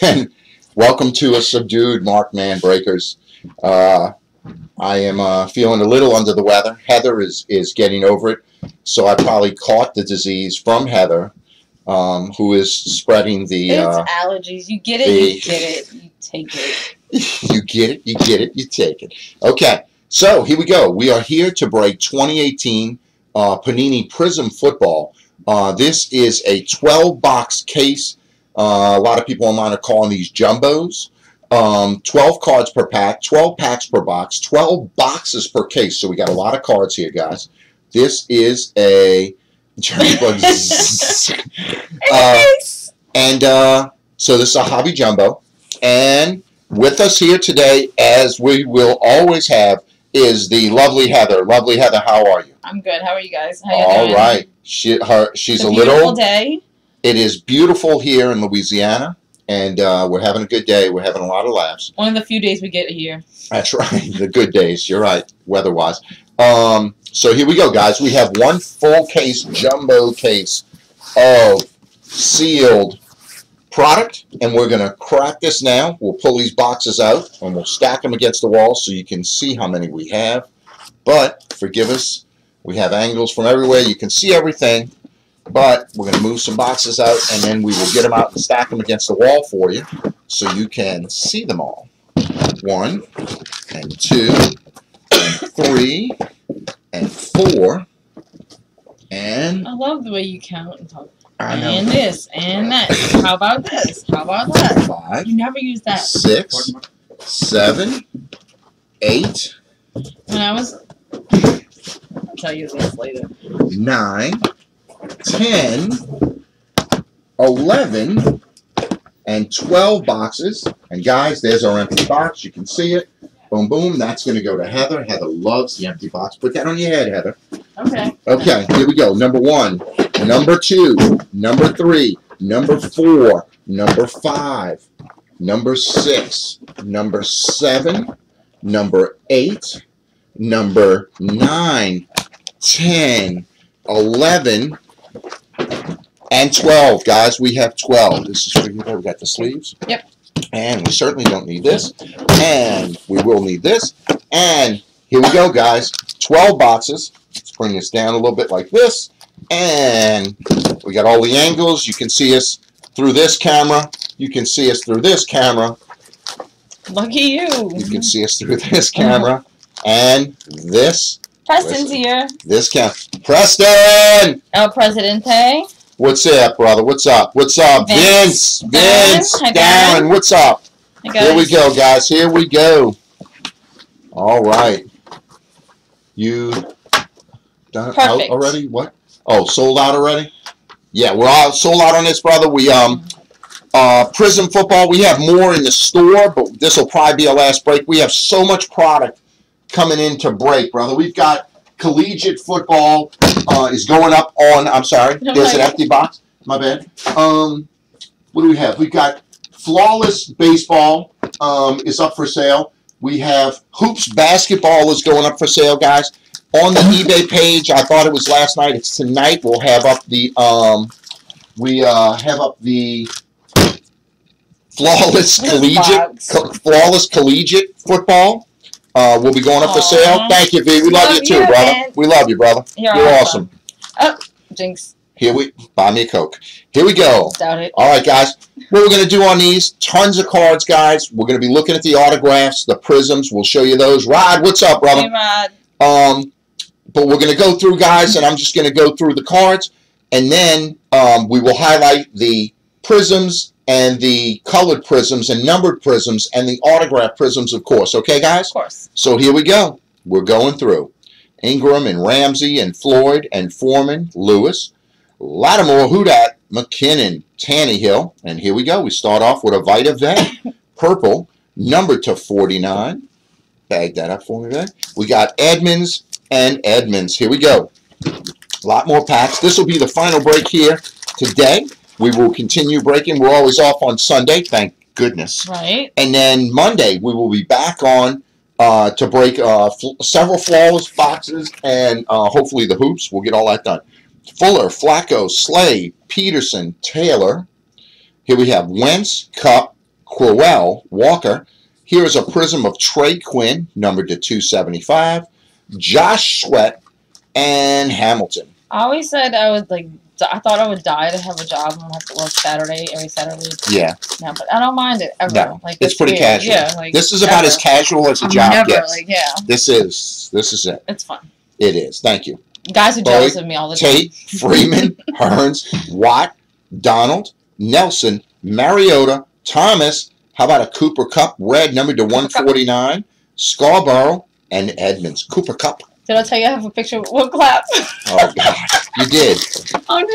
and welcome to a subdued Markman Breakers. Uh, I am uh, feeling a little under the weather. Heather is, is getting over it, so I probably caught the disease from Heather, um, who is spreading the. It's Uh, allergies. You get it, the- you get it, you take it. you get it, you get it, you take it. Okay, so here we go. We are here to break 2018 uh, Panini Prizm Football. Uh, this is a 12 box case. Uh, a lot of people online are calling these jumbos. Um, 12 cards per pack, 12 packs per box, 12 boxes per case. So we got a lot of cards here, guys. This is a jumbo. uh, and uh, so this is a hobby jumbo. And with us here today, as we will always have, is the lovely Heather. Lovely Heather, how are you? I'm good. How are you guys? How you All doing? right. She, her, she's a, a beautiful little. day. It is beautiful here in Louisiana, and uh, we're having a good day. We're having a lot of laughs. One of the few days we get here. That's right. The good days. You're right. Weather-wise. Um, so here we go, guys. We have one full case, jumbo case of sealed product, and we're going to crack this now. We'll pull these boxes out, and we'll stack them against the wall so you can see how many we have. But forgive us, we have angles from everywhere. You can see everything, but we're going to move some boxes out, and then we will get them out and stack them against the wall for you so you can see them all. One, and two, and three, and four, and I love the way you count and talk. I And know this, and that. How about this? How about that? five, You never use that. six, seven, eight, When I was... I'll tell you this later. nine, ten, eleven, and twelve boxes. And guys, there's our empty box. You can see it. Boom, boom. That's going to go to Heather. Heather loves the empty box. Put that on your head, Heather. Okay. Okay, here we go. Number one, number two, number three, number four, number five, number six, number seven, number eight, number nine, ten, eleven, and 12, guys. We have 12. This is for you there. We got the sleeves. Yep. And we certainly don't need this. And we will need this. And here we go, guys. 12 boxes. Let's bring this down a little bit like this. And we got all the angles. You can see us through this camera. You can see us through this camera. Lucky you. You can see us through this camera. And this, Preston's here. this camera. Preston! El Presidente. What's up, brother? What's up? What's up? Vince! Vince. Vince! Darren, what's up? Here we go, guys. Here we go. All right. You done out already? What? Oh, sold out already? Yeah, we're all sold out on this, brother. We um uh Prizm football. We have more in the store, but this will probably be our last break. We have so much product coming in to break, brother. We've got collegiate football uh, is going up on. I'm sorry. There's an empty box. My bad. Um, what do we have? We've got flawless baseball um, is up for sale. We have hoops basketball is going up for sale, guys. On the eBay page, I thought it was last night. It's tonight. We'll have up the um, we uh, have up the flawless collegiate co- flawless collegiate football. Uh, will be going up for sale. Thank you, V. We love, Love you too, you, brother. man. We love you, brother. You're, You're awesome. Jinx. Here we buy me a coke. Here we go. Doubt it. All right, guys. What we're going to do on these, tons of cards, guys. We're going to be looking at the autographs, the prisms. We'll show you those. Rod, what's up, brother? Hey, Rod. Um, but we're going to go through, guys, and I'm just going to go through the cards, and then um, we will highlight the prisms and the colored prisms and numbered prisms and the autograph prisms, of course. Okay, guys? Of course. So here we go. We're going through Ingram and Ramsey and Floyd and Foreman, Lewis, Lattimore, Hudat, McKinnon, Tannehill, and here we go. We start off with a Vita Vea, purple, numbered to 49. Bag that up for me, there. We got Edmonds and Edmonds. Here we go. A lot more packs. This will be the final break here today. We will continue breaking. We're always off on Sunday, thank goodness. Right. And then Monday, we will be back on uh, to break uh, several flawless boxes and uh, hopefully the hoops. We'll get all that done. Fuller, Flacco, Slay, Peterson, Taylor. Here we have Wentz, Kupp, Crowell, Walker. Here is a prism of Trey Quinn, numbered to 275. Josh Sweat, and Hamilton. I always said I would like. I thought I would die to have a job and have to work Saturday every Saturday. Yeah, No, but I don't mind it ever. No, like it's pretty weird. casual. Yeah, like this is about as casual as a I'm job never gets. like yeah. This is this is it. It's fun. It is. Thank you. Guys are jealous of me all the time. Tate, Freeman, Hearns, Watt, Donald, Nelson, Mariota, Thomas. How about a Cooper Kupp red numbered to Cooper Kupp. 149? Scarborough and Edmonds. Cooper Kupp. Did I tell you I have a picture of Will Clapp? Oh God, you did.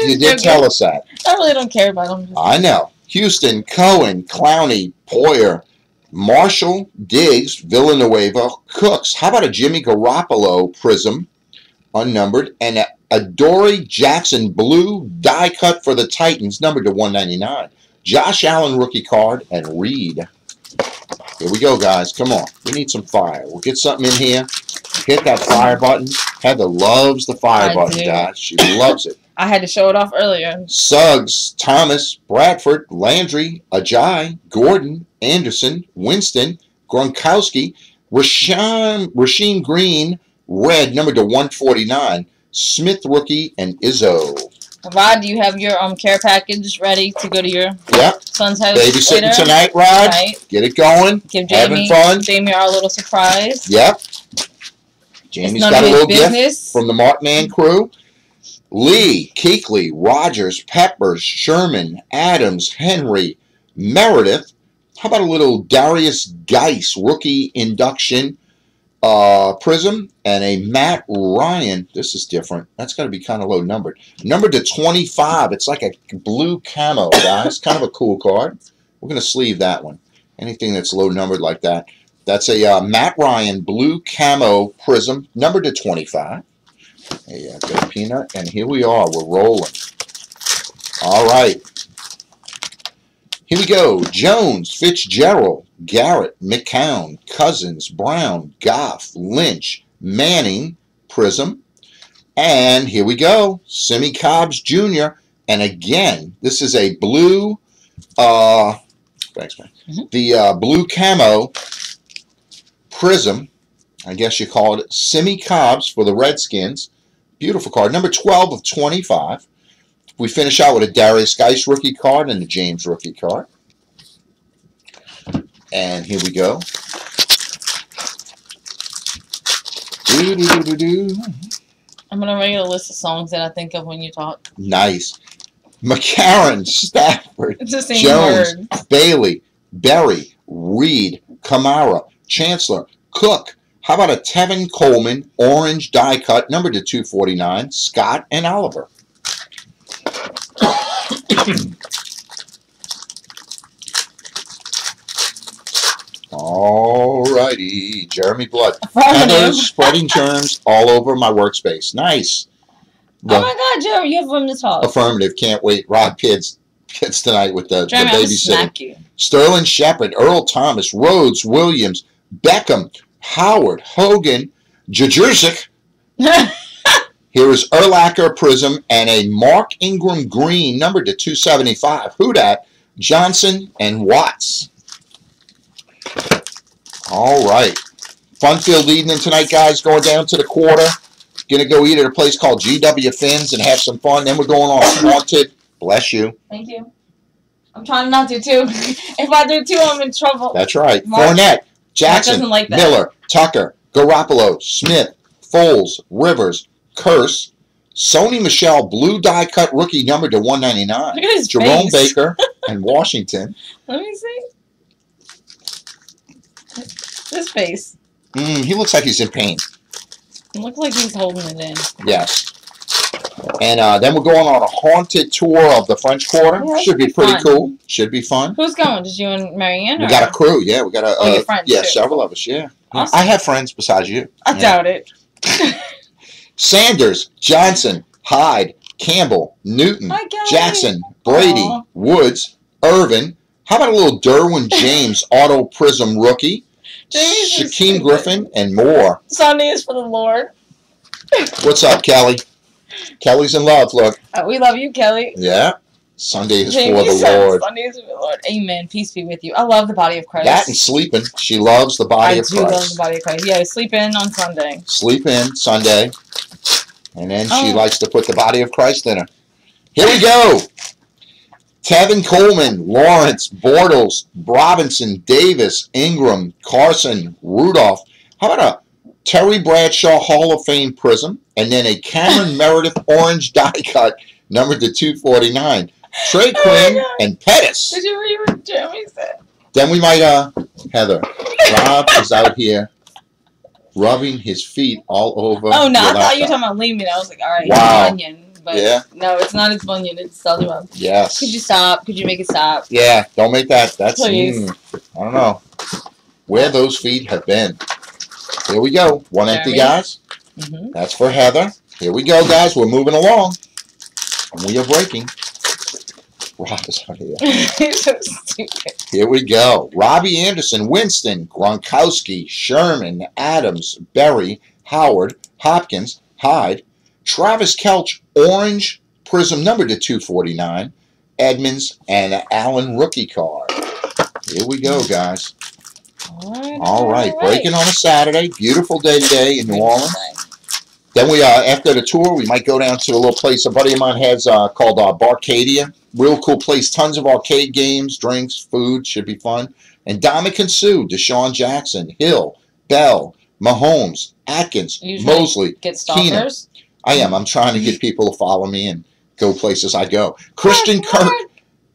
You did tell us that. I really don't care about them. I know. Houston, Cohen, Clowney, Poyer, Marshall, Diggs, Villanueva, Cooks. How about a Jimmy Garoppolo prism, unnumbered, and a, a Dory Jackson blue die cut for the Titans, numbered to 199. Josh Allen rookie card and Reed. Here we go, guys. Come on. We need some fire. We'll get something in here. Hit that fire button. Heather loves the fire I button, do. guys. She loves it. I had to show it off earlier. Suggs, Thomas, Bradford, Landry, Ajayi, Gordon, Anderson, Winston, Gronkowski, Rashawn, Rasheem Green, red, number to 149, Smith rookie, and Izzo. Rod, do you have your um care package ready to go to your Yep, son's house babysitting later? tonight, Rod. Right. Get it going. Give Having Jamie, fun. Jamie our little surprise. Yep. Jamie's got a little gift from the Markman crew. Lee, Kuechly, Rogers, Peppers, Sherman, Adams, Henry, Meredith. How about a little Derrius Guice rookie induction uh, prism and a Matt Ryan? This is different. That's got to be kind of low numbered. Numbered to 25. It's like a blue camo, guys. kind of a cool card. We're going to sleeve that one. Anything that's low numbered like that. That's a uh, Matt Ryan blue camo prism, number to 25. There you go, Peanut. And here we are. We're rolling. All right. Here we go. Jones, Fitzgerald, Garrett, McCown, Cousins, Brown, Goff, Lynch, Manning, Prism. And here we go. Simmie Cobbs Jr. And again, this is a blue, uh, thanks, man. Mhm. The uh, blue camo prism. I guess you call it Simmie Cobbs for the Redskins. Beautiful card. Number 12 of 25. We finish out with a Derrius Guice rookie card and a James rookie card. And here we go. Doo-doo-doo-doo-doo. I'm gonna write you a list of songs that I think of when you talk. Nice. McCarron, Stafford, It's the same Jones. word. Bailey, Berry, Reed, Kamara, Chancellor, Cook. How about a Tevin Coleman orange die cut, number to 249, Scott and Oliver. Alrighty, Jeremy Blood. Heather's spreading germs all over my workspace. Nice. Oh my God, Jeremy, you have room to talk. Affirmative. Can't wait. Rod Kids kids tonight with the, the Jeremy, I'm babysitting. Sterling Shepard, Earl Thomas, Rhodes, Williams, Beckham, Howard, Hogan, Jajurzik. Here is Urlacher Prism and a Mark Ingram Green, numbered to 275. Who dat? Johnson and Watts. All right. Fun-filled evening tonight, guys. Going down to the quarter. Gonna go eat at a place called GW Fins and have some fun. Then we're going on Haunted. Bless you. Thank you. I'm trying not to too. if I do too, I'm in trouble. That's right. Mark- Fournette, Jackson, like. Miller, Tucker, Garoppolo, Smith, Foles, Rivers, Curse, Sony Michel, blue die cut rookie number to 199. Look at his Jerome face. Baker and Washington. Let me see. This face. Mm, he looks like he's in pain. It looks like he's holding it in. Yes. And uh, then we're going on a haunted tour of the French Quarter. Yeah, Should be be pretty fun. cool. Should be fun. Who's going? Just you and Marianne? We or- got a crew. Yeah, we got a. Oh, Uh, friends, yeah, too. several of us. Yeah. Awesome. I have friends besides you. I Yeah. doubt it. Sanders, Johnson, Hyde, Campbell, Newton. Jackson, Brady, Aw. Woods, Irvin. How about a little Derwin James Auto Prism rookie? So Shaquem. Griffin and more. Sunday is for the Lord. What's up, Kelly? Kelly's in love. Look, Uh, we love you, Kelly. yeah. Sunday is Jamie for the Lord. Sunday is for the Lord. Amen. Peace be with you. I love the body of Christ. That and sleeping. She loves the body I of do love Christ. the body of Christ. Yeah, sleep in on Sunday. Sleep in Sunday, and then she Oh. likes to put the body of Christ in her. Here we go. Tevin Coleman, Lawrence, Bortles, Robinson, Davis, Ingram, Carson, Rudolph. How about a Terry Bradshaw Hall of Fame prism, and then a Cameron Meredith orange die cut, numbered to 249. Trey Oh Quinn God. and Pettis. Did you read what Jeremy said? Then we might, uh, Heather, Rob is out here rubbing his feet all over. Oh no, I thought you were talking about Lehman. I was like, all right, Wow. it's Bunyan. But Yeah. no, it's not. It's Bunyan. It's Sully Could you stop? Could you make it stop? Yeah, don't make that. That's, Please. mm, I don't know where those feet have been. Here we go. One empty, guys. Mm-hmm. That's for Heather. Here we go, guys. We're moving along. We are breaking. Rob is out here. He's so stupid. Here we go. Robbie Anderson, Winston, Gronkowski, Sherman, Adams, Berry, Howard, Hopkins, Hyde, Travis Kelce, Orange, Prism number to 249, Edmonds, and Allen rookie card. Here we go, guys. All right. All right, breaking on a Saturday. Beautiful day today in New Orleans. Then we, uh, after the tour, we might go down to a little place a buddy of mine has uh, called uh, Barcadia. Real cool place. Tons of arcade games, drinks, food. Should be fun. And Dominican Sue, DeSean Jackson, Hill, Bell, Mahomes, Atkins, Usually- Mosley. Get stalkers. I am. I'm trying to get people to follow me and go places I go. Christian Kirk,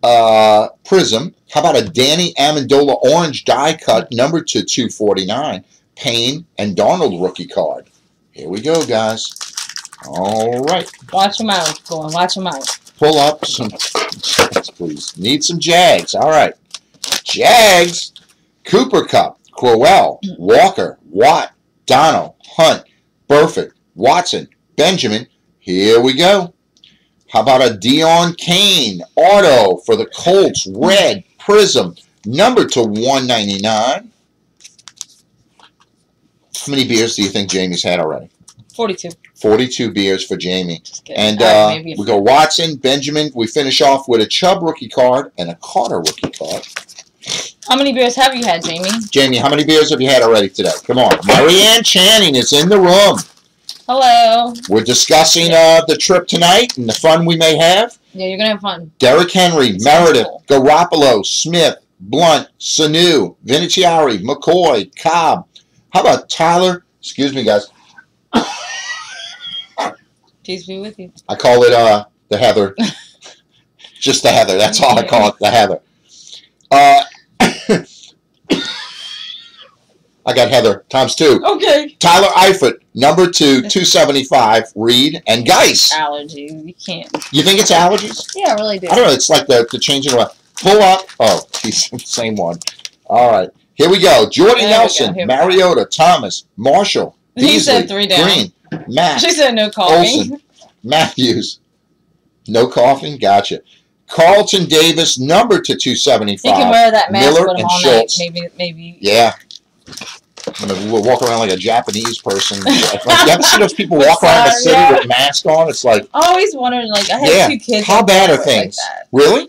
uh, Prism. How about a Danny Amendola orange die cut, number to 249, Payne and Darnold rookie card. Here we go, guys. All right. Watch your mouth. Go on. Watch your mouth. Pull up some Jags, please. Need some Jags. All right. Jags, Cooper Kupp, Crowell, Walker, Watt, Donald, Hunt, Burfict, Watson, Benjamin. Here we go. How about a Deon Cain auto for the Colts, red prism, number to 199. How many beers do you think Jamie's had already? Forty-two. 42 beers for Jamie. And uh, a we go Watson, Benjamin. We finish off with a Chubb rookie card and a Carter rookie card. How many beers have you had, Jamie? Jamie, how many beers have you had already today? Come on. Marianne Channing is in the room. Hello. We're discussing uh, the trip tonight and the fun we may have. Yeah, you're gonna have fun. Derrick Henry, Meredith, Garoppolo, Smith, Blunt, Sanu, Vinatieri, McCoy, Cobb. How about Tyler? Excuse me, guys. Peace be with you. I call it uh, the Heather. Just the Heather. That's all I call it, the Heather. Uh, I got Heather times two. Okay. Tyler Eifert, number two, 275, Reed, and Guice. Allergies. You can't. You think it's allergies? Yeah, I really do. I don't know. It's like the, the changing of Pull up. Oh, geez, same one. All right. Here we go. Jordy There Nelson, here go. Mariota, Thomas, Marshall, He Beasley, said three down. Green, Matt, She said no coffee. Olsen. Matthews. No coughing? Gotcha. Carlton Davis, number to He 275. can wear that mask Miller and all Schultz. night. Maybe, maybe. Yeah. I'm gonna walk around like a Japanese person. Like, you ever see those people walk around the city Yeah. with masks on? It's like, I always wondered, like, I had Yeah. two kids. How bad are things? Like really?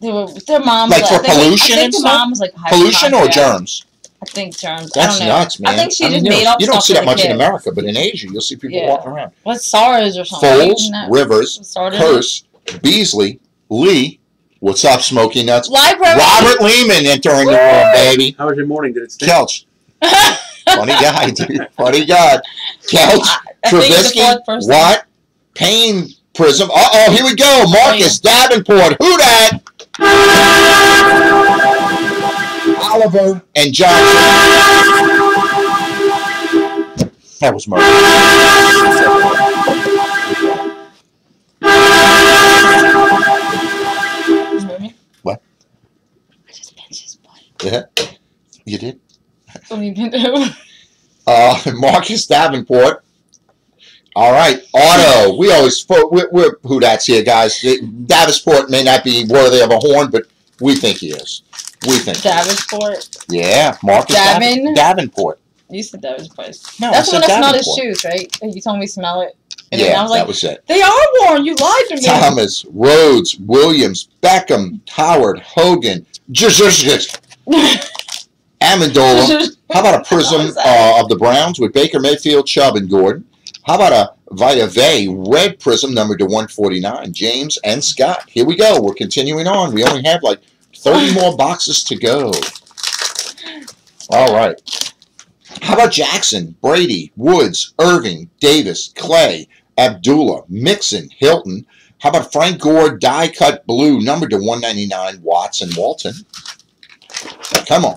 They were, their mom. Like was, for I think, pollution I think and stuff? mom was like Pollution or germs? I think germs. I That's don't know. nuts, man. I think she mean, just you made don't, up You don't stuff see that the much in. America, but in Asia, you'll see people Yeah. walking around. What's SARS or something? Foles, right? Isn't that Rivers, what Curse, Beasley, Lee. What's up, Smoky Nuts? it? Library. Robert Lehman entering the Woo! room, baby. How was your morning? Did it stink? Kelch. Funny guy, dude. Funny guy. Kelch, I think it's Trubisky. Watt, Payne, Prism. Uh oh, here we go. Marcus Davenport. Who that? Oliver and Johnson. That was Marcus. What? I just pinched his butt. Yeah. You did? Do you been doing? Uh, Marcus Davenport. All right, Otto. We always we're, we're who that's here, guys. Davenport may not be worthy of a horn, but we think he is. We think. Davenport. Yeah, Marcus Davin? Davenport. You said Davenport. No, That's I one that smelled his shoes, right? You told me smell it. And yeah, I was like, that was it. they are worn. You lied to me. Thomas, Rhodes, Williams, Beckham, Howard, Hogan, Amendola. How about a prism What was that? uh, of the Browns with Baker Mayfield, Chubb, and Gordon? How about a Vita Vea red prism numbered to 149, James and Scott? Here we go. We're continuing on. We only have like 30 more boxes to go. All right. How about Jackson, Brady, Woods, Irving, Davis, Clay, Abdullah, Mixon, Hilton? How about Frank Gore, die cut blue, numbered to 199, Watts and Walton? Come on.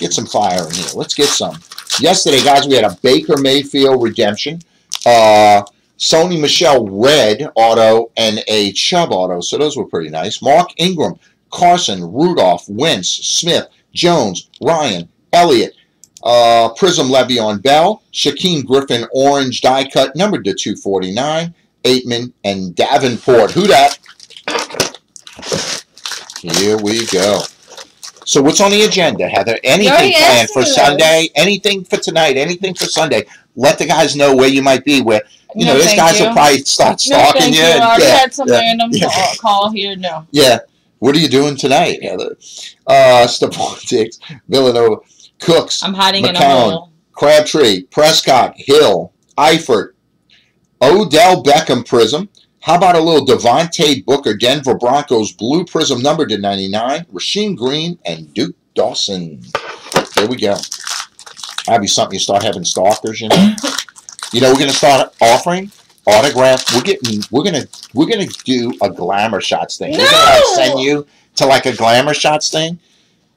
Get some fire in here. Let's get some. Yesterday, guys, we had a Baker Mayfield redemption, uh, Sony Michel red auto, and a Chubb auto. So those were pretty nice. Mark Ingram, Carson, Rudolph, Wentz, Smith, Jones, Ryan, Elliott, uh, Prism Le'Veon Bell, Shaquem Griffin, orange die cut, numbered to 249, Aitman, and Davenport. Who that? Here we go. So what's on the agenda, Heather? Anything planned for. Sunday? Anything for tonight? Anything for Sunday? Let the guys know where you might be. Where you No, know, these thank guys you. will probably start No, stalking thank you. you. I already yeah, had some yeah, random yeah. call, here. No. yeah. What are you doing tonight, Heather? Uh, Stefon Diggs, Villanueva, Cooks, I'm hiding in a McCown. hole. Crabtree, Prescott, Hill, Eifert, Odell Beckham Prism. How about a little Devontae Booker, Denver Broncos Blue Prism number to 99, Rasheem Green, and Duke Dawson. There we go. That'd be something you start having stalkers, you know. you know, we're gonna start offering autographs. We're getting, we're gonna, we're gonna do a glamour shots thing. We're gonna No! send you to like a glamour shots thing,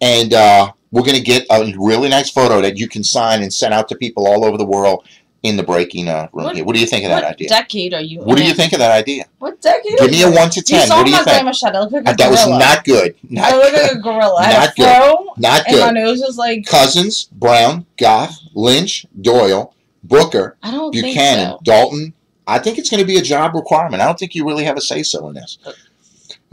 and uh, we're gonna get a really nice photo that you can sign and send out to people all over the world in the breaking uh, room What- here. What do you think of that idea? What decade are you What do you think of that idea? What decade? Give me a one to You ten. saw What do you my think? glamour shot. I look like a Uh, that was not good. Not I look good. like a gorilla. I Not good. fro, Not and my good. nose was like. Cousins, Brown, Goff, Lynch, Doyle, Booker, I don't Buchanan, so. Dalton. I think it's going to be a job requirement. I don't think you really have a say so in this.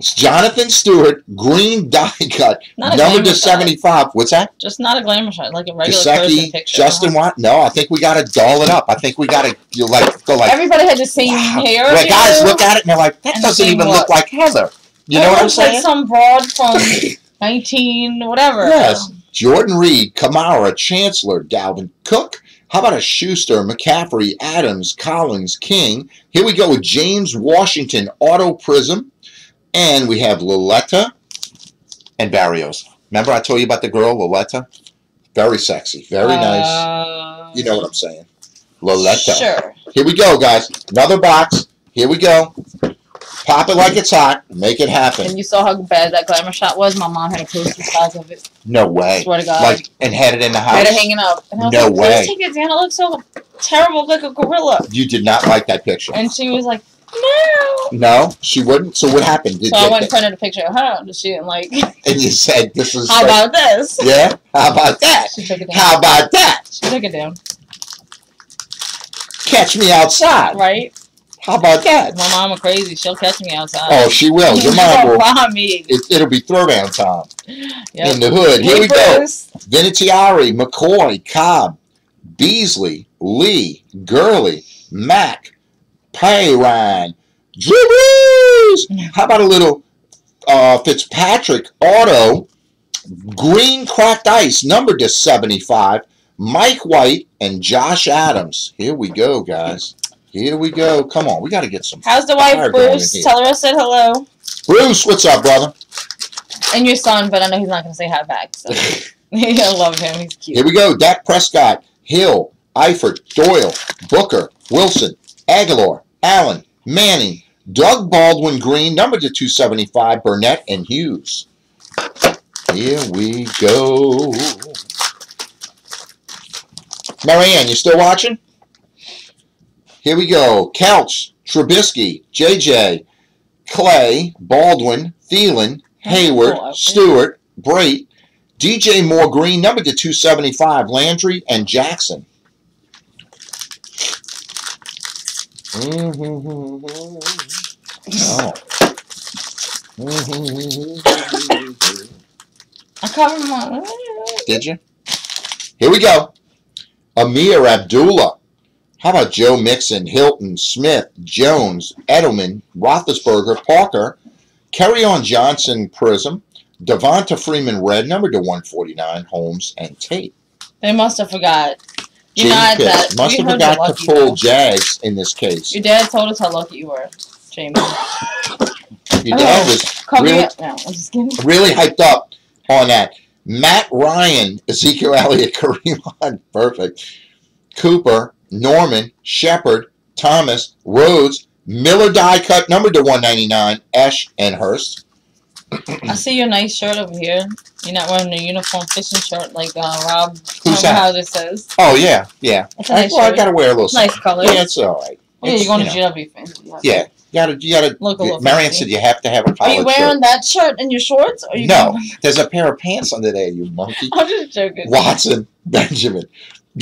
It's Jonathan Stewart, green die cut, Not a number glamour to shot. 75. What's that? Just not a glamour shot, like a regular person picture. Uh-huh. Justin Watt? No, I think we got to doll it up. I think we got to you like go like, Everybody had the same wow. hair. Like, guys look at it and they're like, that And doesn't even look. look like Heather. You It know what I'm looks like saying? some broad from 19 whatever. Yes. Jordan Reed, Kamara, Chancellor, Dalvin Cook. How about a Schuster, McCaffrey, Adams, Collins, King? Here we go with James Washington, Auto Prism. And we have Lauletta and Berrios. Remember I told you about the girl, Loletta? Very sexy. Very nice. Uh, You know what I'm saying. Loletta. Sure. Here we go, guys. Another box. Here we go. Pop it like it's hot. Make it happen. And you saw how bad that glamour shot was. My mom had a poster size of it. No way. Swear to God. Like, and had it in the house. had it hanging up. And I was No like, way. Take it down. It looks so terrible, like a gorilla. You did not like that picture. And she was like, no. No, she wouldn't. So what happened? Did So I went and printed a picture of her. She didn't like, and you said this is how like- about this? yeah. How about that? She took it down. How about that? She took it down. Catch me outside. Right? How about that? My mama crazy. She'll catch me outside. Oh, she will. Your mom will. Find me. It, it'll be throwdown time Yep. in the hood. Here Hey, we go. Bruce. Vinatieri, McCoy, Cobb, Beasley, Lee, Gurley, Mack, Payron, Drew Brees. How about a little uh, Fitzpatrick auto, green cracked ice, numbered to 75, Mike White, and Josh Adams. Here we go, guys. Here we go. Come on, we got to get some. How's the wife, Bruce? Tell her I said hello. Bruce, what's up, brother? And your son, but I know he's not going to say hi back. So I love him. He's cute. Here we go. Dak Prescott, Hill, Eifert, Doyle, Booker, Wilson, Aguilar, Allen, Manning, Doug Baldwin Green, number to 275, Burnett, and Hughes. Here we go. Marianne, you still watching? Here we go. Couch, Trubisky, JJ, Clay, Baldwin, Thielen, Heyward, Cool, okay. Stewart, Brate, DJ Moore Green, number to 275, Landry, and Jackson. Oh. I covered my. Did you? Here we go. Ameer Abdullah, How about Joe Mixon, Hilton, Smith, Jones, Edelman, Roethlisberger, Parker, Kerryon Johnson, Prism, Devonta Freeman, red, number to 149, Holmes, and Tate. They must have forgot. You know must have forgot to pull. Jags in this case. Your dad told us how lucky you were, James. Your dad was Really? No, I'm just kidding. really hyped up on that. Matt Ryan, Ezekiel Elliott, Kareem Hunt, perfect. Cooper, Norman, Shepard, Thomas, Rhodes, Miller die cut, number to 199, Esh, and Hurst. I see your nice shirt over here. You're not wearing a uniform fishing shirt like uh, Rob Who's that? Hauser says. Oh, yeah, yeah. It's a I, nice well, I shirt. got to wear a little Nice color. Yeah, it's all right. Yeah, It's, you're going you to GW fancy. You have to- Yeah, you gotta, you gotta. Look a little Marion said you have to have a Are you wearing shirt. that shirt in your shorts? Or you No, going- there's a pair of pants under there, you monkey. I'm just joking. Watson, Benjamin.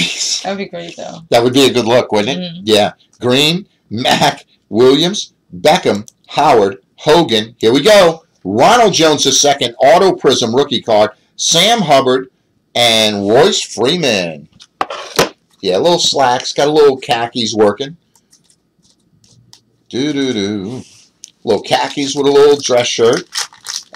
That'd be great though. that would be a good look, wouldn't it? Mm. Yeah. Green, Mack, Williams, Beckham, Howard, Hogan. Here we go. Ronald Jones II, Auto Prism rookie card. Sam Hubbard and Royce Freeman. Yeah, a little slacks. Got a little khakis working. Do do do. Little khakis with a little dress shirt.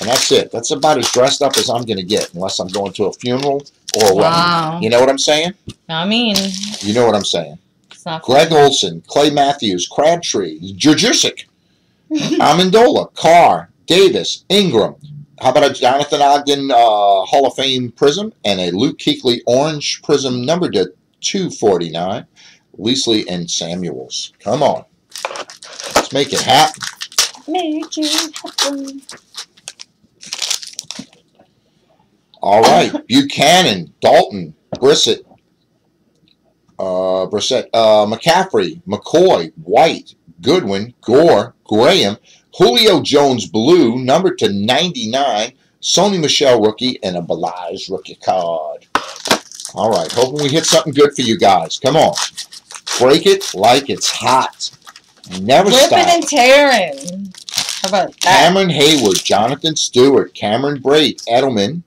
And that's it. That's about as dressed up as I'm going to get, unless I'm going to a funeral or a wedding. Wow. You know what I'm saying? I mean, You know what I'm saying. Greg Olsen, Clay Matthews, Crabtree, Juszczyk, Amendola, Carr, Davis, Ingram. How about a Jonathan Ogden uh, Hall of Fame Prism and a Luke Kuechly Orange Prism number to 249? Leasley and Samuels. Come on. Let's make it happen. Make it happen. All right. Buchanan, Dalton, Brissett, uh, Brissett, uh, McCaffrey, McCoy, White, Goodwin, Gore, Graham, Julio Jones, blue, number to 99, Sony Michel rookie, and a Belage rookie card. All right. Hoping we hit something good for you guys. Come on. Break it like it's hot. Never Flipping stop. and tearing. How about that? Cameron Heyward, Jonathan Stewart, Cameron Brate, Edelman,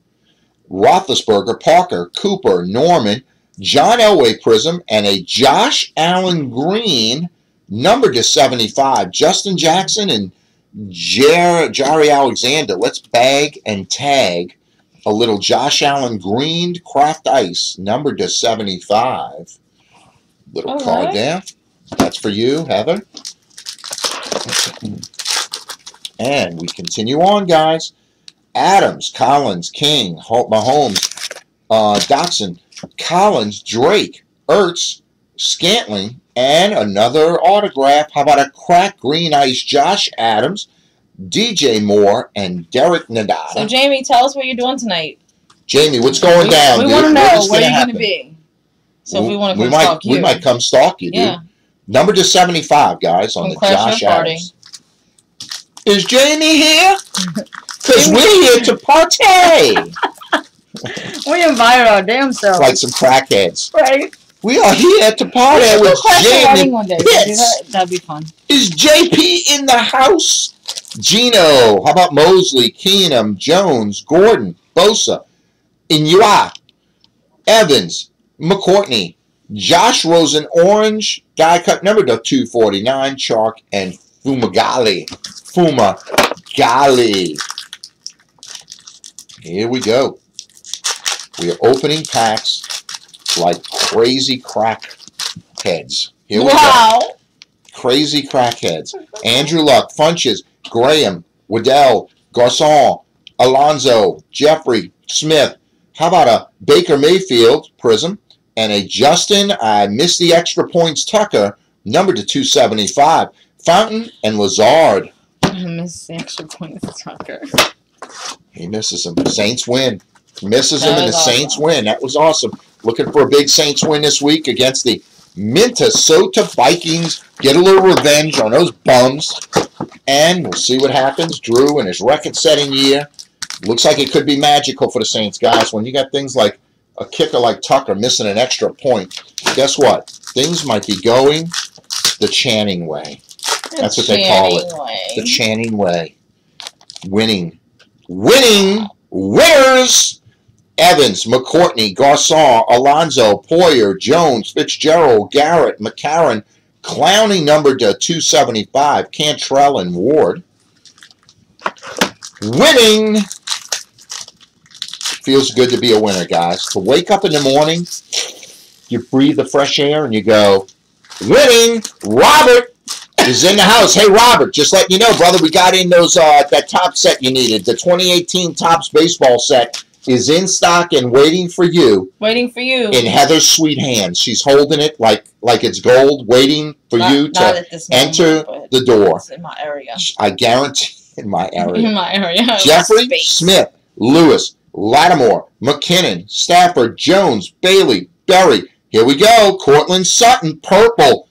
Roethlisberger, Parker, Cooper, Norman, John Elway Prism, and a Josh Allen Green, numbered to 75. Justin Jackson and Jer- Jaire Alexander. Let's bag and tag a little Josh Allen Green Cracked Ice, numbered to 75. Little All card right. there. That's for you, Heather. And we continue on, guys. Adams, Collins, King, Ho- Mahomes, uh, Dotson, Collins, Drake, Ertz, Scantling, and another autograph. How about a crack green ice Josh Adams, DJ Moore, and Derrick Nnadi. So Jamie, tell us what you're doing tonight. Jamie, what's going we, down? We dude? want to know is where you're going to be. So if we want to come might, stalk you. We might come stalk you, dude. Yeah. Number to 75, guys, on the Josh party. Adams. Is Jamie here? Because we're here to party. We invited our damn selves. like some crackheads. right? We are here to party Let's go with Jamie. Pitts. That, that'd be fun. Is JP in the house? Gino. How about Mosley, Keenum, Jones, Gordon, Bosa, Inua, Evans, McCourtney, Josh Rosen, Orange, guy cut number to 249, Chalk, and Fumagalli. Fumagalli. Here we go. We are opening packs like crazy crack heads. Here we go wow. crazy crackheads. Andrew Luck, Funches, Graham, Waddell, Garcon, Alonzo, Jeffrey, Smith. How about a Baker Mayfield Prism and a Justin, I missed the extra points Tucker, number to 275. Fountain and Lazard. I miss the extra points, Tucker. He misses him. Saints win. Misses him and the Saints awesome. win. That was awesome. Looking for a big Saints win this week against the Minnesota Vikings. Get a little revenge on those bums. And we'll see what happens. Drew in his record setting year. Looks like it could be magical for the Saints, guys. When you got things like a kicker like Tucker missing an extra point, guess what? Things might be going the Channing way. That's what they call it. The Channing Channing way. Winning. Winning. Winners. Evans, McCourtney, Garcon, Alonzo, Poyer, Jones, Fitzgerald, Garrett, McCarron, Clowney numbered to 275, Cantrell and Ward. Winning! Feels good to be a winner, guys. To wake up in the morning, you breathe the fresh air and you go, winning! Robert is in the house. Hey, Robert, just letting you know, brother, we got in those uh, that top set you needed. The 2018 Topps baseball set is in stock and waiting for you Waiting for you. in Heather's sweet hands. She's holding it like like it's gold, waiting for not, you to enter moment, the door. it's in my area. I guarantee in my area. In my area. Jeffrey Smith, Lewis, Lattimore, McKinnon, Stafford, Jones, Bailey, Berry. Here we go. Courtland Sutton, purple,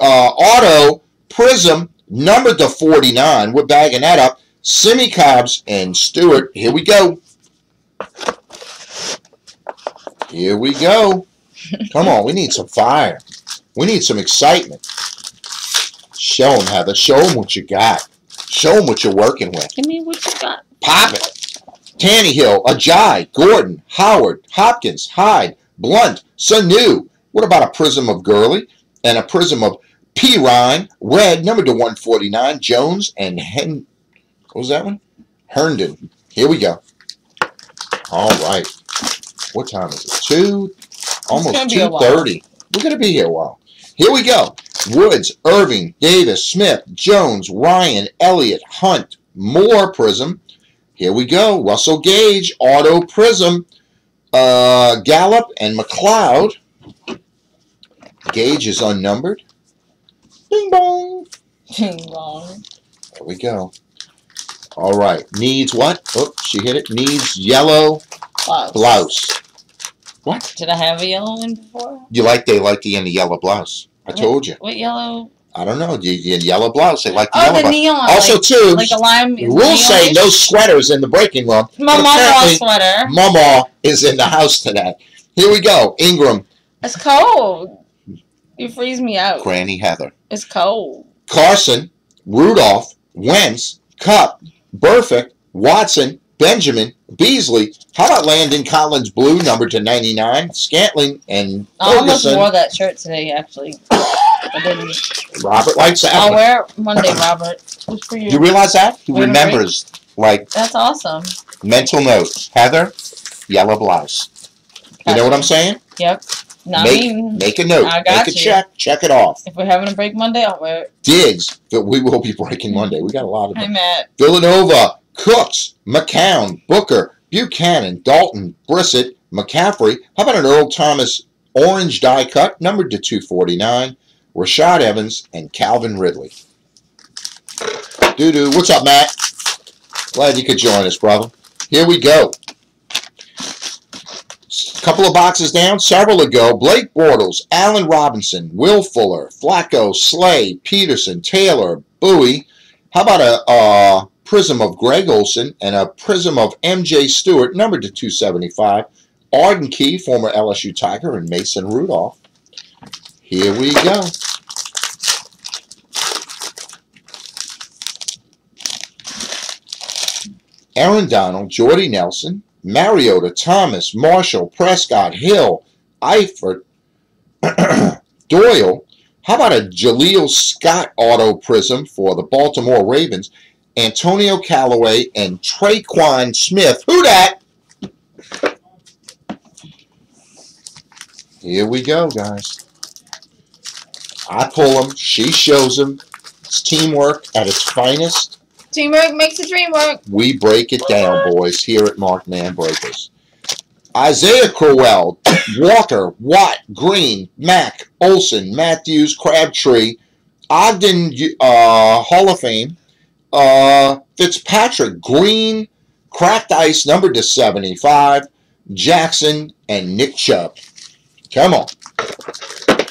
uh, auto, prism, numbered to 49. We're bagging that up. Simmie Cobbs and Stewart. Here we go. Here we go. Come on, we need some fire. We need some excitement. Show them, Heather. Show them what you got. Show them what you're working with. Give me what you got. Pop it. Tannehill, Ajayi, Gordon, Howard, Hopkins, Hyde, Blunt, Sanu. What about a prism of Gurley and a prism of P. Ryan, red, number to 149, Jones and Hen. What was that one? Herndon. Here we go. All right. What time is it? Two, almost gonna be a two thirty. We're gonna be here a while. Here we go. Woods, Irving, Davis, Smith, Jones, Ryan, Elliott, Hunt, Moore Prism. Here we go. Russell Gage, Auto Prism, uh, Gallup, and McLeod. Gage is unnumbered. Bing bong. Ding dong. There we go. All right. Needs what? Oh, she hit it. Needs yellow Blouse. blouse. What? Did I have a yellow one before? You like they like the in the yellow blouse. I told you. What yellow? I don't know. The, the yellow blouse. They like the Oh, yellow the blouse. neon. Also, like, too, like a lime. the rules say no sweaters in the breaking room. My but mama apparently, sweater. Mama is in the house today. Here we go. Ingram, It's cold. You freeze me out. Granny Heather, It's cold. Carson, Rudolph, Wentz, Kupp, Burfict, Watson, Benjamin, Beasley. How about Landon Collins blue, number to 99, Scantling, and Ferguson. I almost wore that shirt today, actually. I didn't. Robert likes that I'll wear it Monday, Robert. It's for you. You realize that? He Wait remembers. Like, That's awesome. mental note. Heather, yellow blouse. You know what I'm saying? Yep. I Make, mean, make a note. I got make a you. check. Check it off. if we're having a break Monday, I'll wear it. Diggs, but we will be breaking Monday. We got a lot of Hi, them. Matt. Villanueva, Cooks, McCown, Booker, Buchanan, Dalton, Brissett, McCaffrey. How about an Earl Thomas orange die cut, numbered to 249? Rashad Evans and Calvin Ridley. Doo doo. What's up, Matt? Glad you could join us, brother. Here we go. A couple of boxes down, several ago. Blake Bortles, Allen Robinson, Will Fuller, Flacco, Slay, Peterson, Taylor, Bowie. How about a uh, prism of Greg Olsen and a prism of MJ Stewart, numbered to 275? Arden Key, former LSU Tiger, and Mason Rudolph. Here we go. Aaron Donald, Jordy Nelson, Mariota, Thomas, Marshall, Prescott, Hill, Eifert, Doyle. How about a Jaleel Scott auto prism for the Baltimore Ravens? Antonio Callaway and Tre'Quan Smith. Who that? Here we go, guys. I pull them. She shows them. It's teamwork at its finest. Teamwork makes the dream work. We break it down, boys, here at Markman Breakers. Isaiah Crowell, Walker, Watt, Green, Mack, Olsen, Matthews, Crabtree, Ogden uh, Hall of Fame, uh, Fitzpatrick, Green, Cracked Ice, number to 75, Jackson, and Nick Chubb. Come on.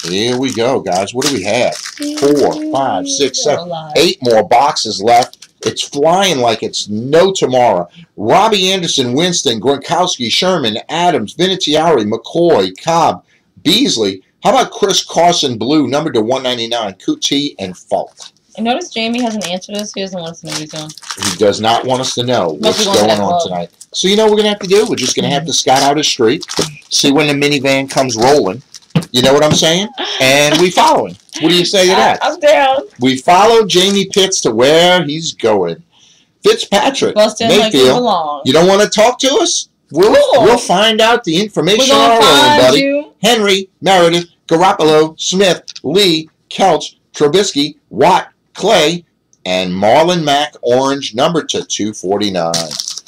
Here we go, guys. What do we have? Four, five, six, seven, eight more boxes left. It's flying like it's no tomorrow. Robbie Anderson, Winston, Gronkowski, Sherman, Adams, Vinatieri, McCoy, Cobb, Beasley. How about Chris Carson Blue, number to 199, Kuti, and Falk? I notice Jamie hasn't answered us. He doesn't want us to know he's doing. He does not want us to know what's going to going on club. tonight. So you know what we're gonna have to do? We're just gonna have to scout out his street, see when the minivan comes rolling. You know what I'm saying? And we follow him. What do you say to that? I'm down. We follow Jamie Pitts to where he's going. Fitzpatrick, Bust in like we Mayfield. You don't want to talk to us? We'll, Cool. we'll find out the We're information on gonna our own, find buddy. you. Henry, Meredith, Garoppolo, Smith, Lee, Kelch, Trubisky, Watt, Clay, and Marlon Mack Orange, number to 249. But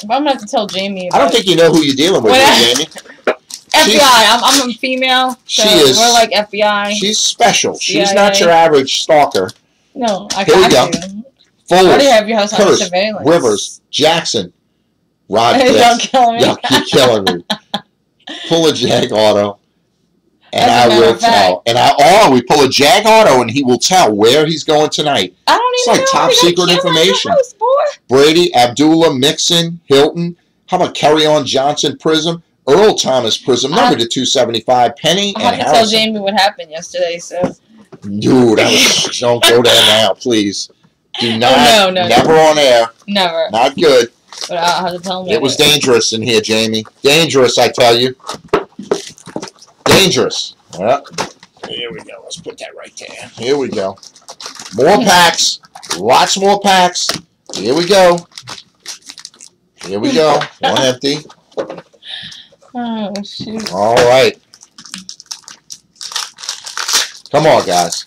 I'm gonna have to tell Jamie. I don't think you know who you're dealing with, here, Jamie. FBI. I'm, I'm a female. So She is- We're like FBI. She's special. She's CIA. not your average stalker. no, I Here we go. you. Why do Fullers, you have your house on surveillance? Rivers, Jackson, Don't Rodcliffe. kill me. Keep killing me. Pull a Jag Auto, and I will tell. And I oh, we pull a Jag Auto, and he will tell where he's going tonight. I don't It's even like know. top secret cameras in the information. house. Brady, Abdullah, Mixon, Hilton. How about Kerryon Johnson Prism? Earl Thomas Prism, number uh-huh. to 275, Penny I and have to tell Jamie what happened yesterday. So Dude, I was, don't go there now, please. Do oh, not, Oh, no, no, never on air. never. Not good. But I'll have to tell him. It was later. dangerous in here, Jamie. Dangerous, I tell you. Dangerous. Well, here we go. Let's put that right there. Here we go. More packs. Lots more packs. Here we go. Here we go. One empty. Oh shoot. All right. Come on, guys.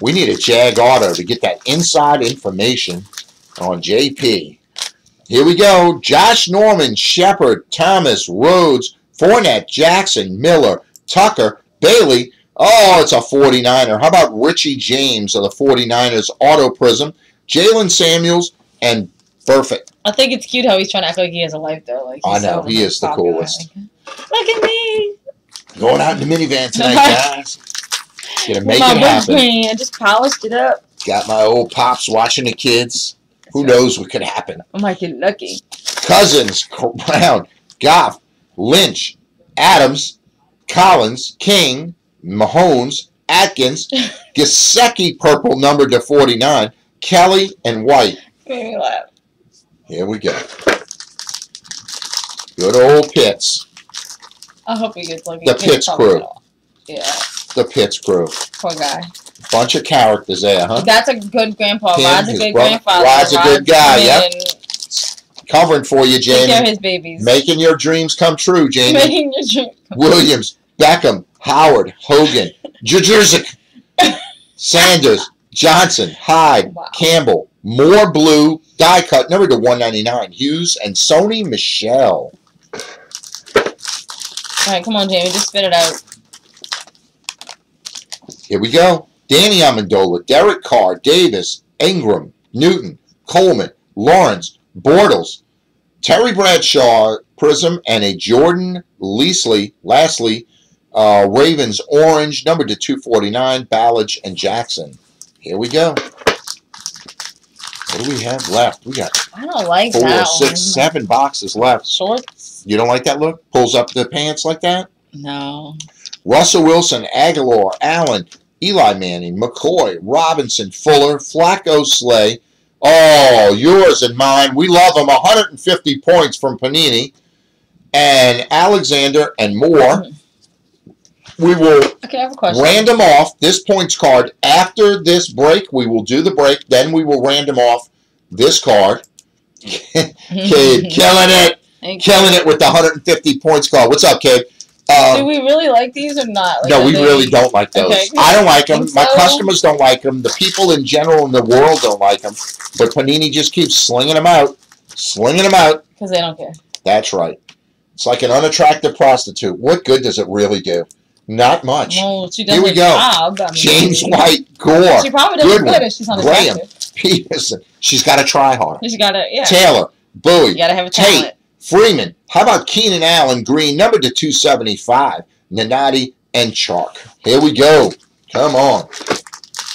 We need a Jag Auto to get that inside information on JP. Here we go. Josh Norman, Shepard, Thomas, Rhodes, Fournette, Jackson, Miller, Tucker, Bailey. Oh, it's a 49er. How about Richie James of the 49ers Auto Prism, Jaylen Samuels, and Perfect. I think it's cute how he's trying to act like he has a life though. Like I know, so he is the popular. coolest. Look at me. Going out in the minivan tonight, guys. Gonna make my it happen. I just polished it up. Got my old pops watching the kids. Who knows what could happen? I might get lucky. Cousins, Brown, Goff, Lynch, Adams, Collins, King, Mahomes, Atkins, Gesicki, purple number to 49, Kelly, and White. Made me laugh. Here we go. Good old Pitts, I hope he gets lucky. The Pitts crew. Yeah, the Pitts crew. poor guy. Bunch of characters there, huh? That's a good grandpa. Him, Rod's a good brother- grandfather. Rod's a good guy, yep. Covering for you, Take care of Jamie. his babies. Making your dreams come true, Jamie. Making your dream. Williams, Beckham, Howard, Hogan, Juszczyk, Sanders, Johnson, Hyde, Wow. Campbell, more blue, die cut, number to 199, Hughes, and Sony Michel. All right, come on, Jamie. Just spit it out. Here we go. Danny Amendola, Derek Carr, Davis, Ingram, Newton, Coleman, Lawrence, Bortles, Terry Bradshaw, Prism, and a Jordan Lasley, lastly, uh, Ravens Orange, number to 249, Ballage, and Jackson. Here we go. What do we have left? We got I don't like four, that six, one. seven boxes left. Shorts? You don't like that look? Pulls up the pants like that? No. Russell Wilson, Aguilar, Allen, Eli Manning, McCoy, Robinson, Fuller, Flacco, Slay. Oh, yours and mine. We love them. 150 points from Panini. And Alexander and more. Hmm. We will Okay, I have a question. random off this points card. After this break, we will do the break. Then we will random off this card. Kid, killing it. Killing it with the 150 points card. What's up, kid? Do Um, we really like these or not? Like, no, we they- really don't like those. Okay. I don't like them. My so? customers don't like them. The people in general in the world don't like them. But Panini just keeps slinging them out, slinging them out. Because they don't care. That's right. It's like an unattractive prostitute. What good does it really do? Not much. Well, she does Here we go. job. I mean, James White, Gore, She probably does Good good, one. if she's not Graham. attractive. Peterson. She's got to try hard. She gotta, yeah. Taylor, Bowie, You gotta have a Tate. Freeman. How about Keenan Allen, Green, number to 275, Nanati, and Chark. Here we go. Come on.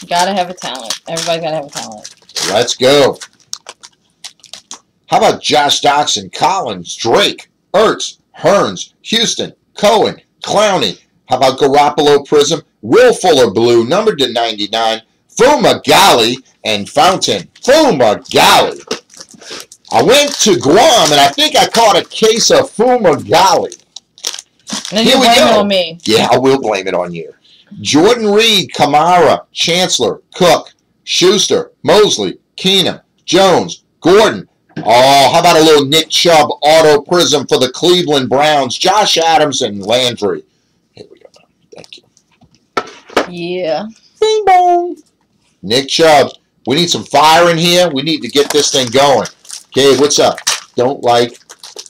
You gotta have a talent. Everybody's gotta have a talent. Let's go. How about Josh Doctson, Collins, Drake, Ertz, Hurns, Houston, Cohen, Clowney? How about Garoppolo Prism, Will Fuller Blue, numbered to 99, Fumagalli, and Fountain. Fumagalli. I went to Guam and I think I caught a case of Fumagalli. And Here you we blame it go. on me. Yeah, I will blame it on you. Jordan Reed, Kamara, Chancellor, Cook, Schuster, Mosley, Keenum, Jones, Gordon. Oh, how about a little Nick Chubb auto prism for the Cleveland Browns? Josh Adams and Landry. Here we go. Thank you. Yeah. Bing bong. Nick Chubb. We need some fire in here. We need to get this thing going. Okay, what's up? Don't like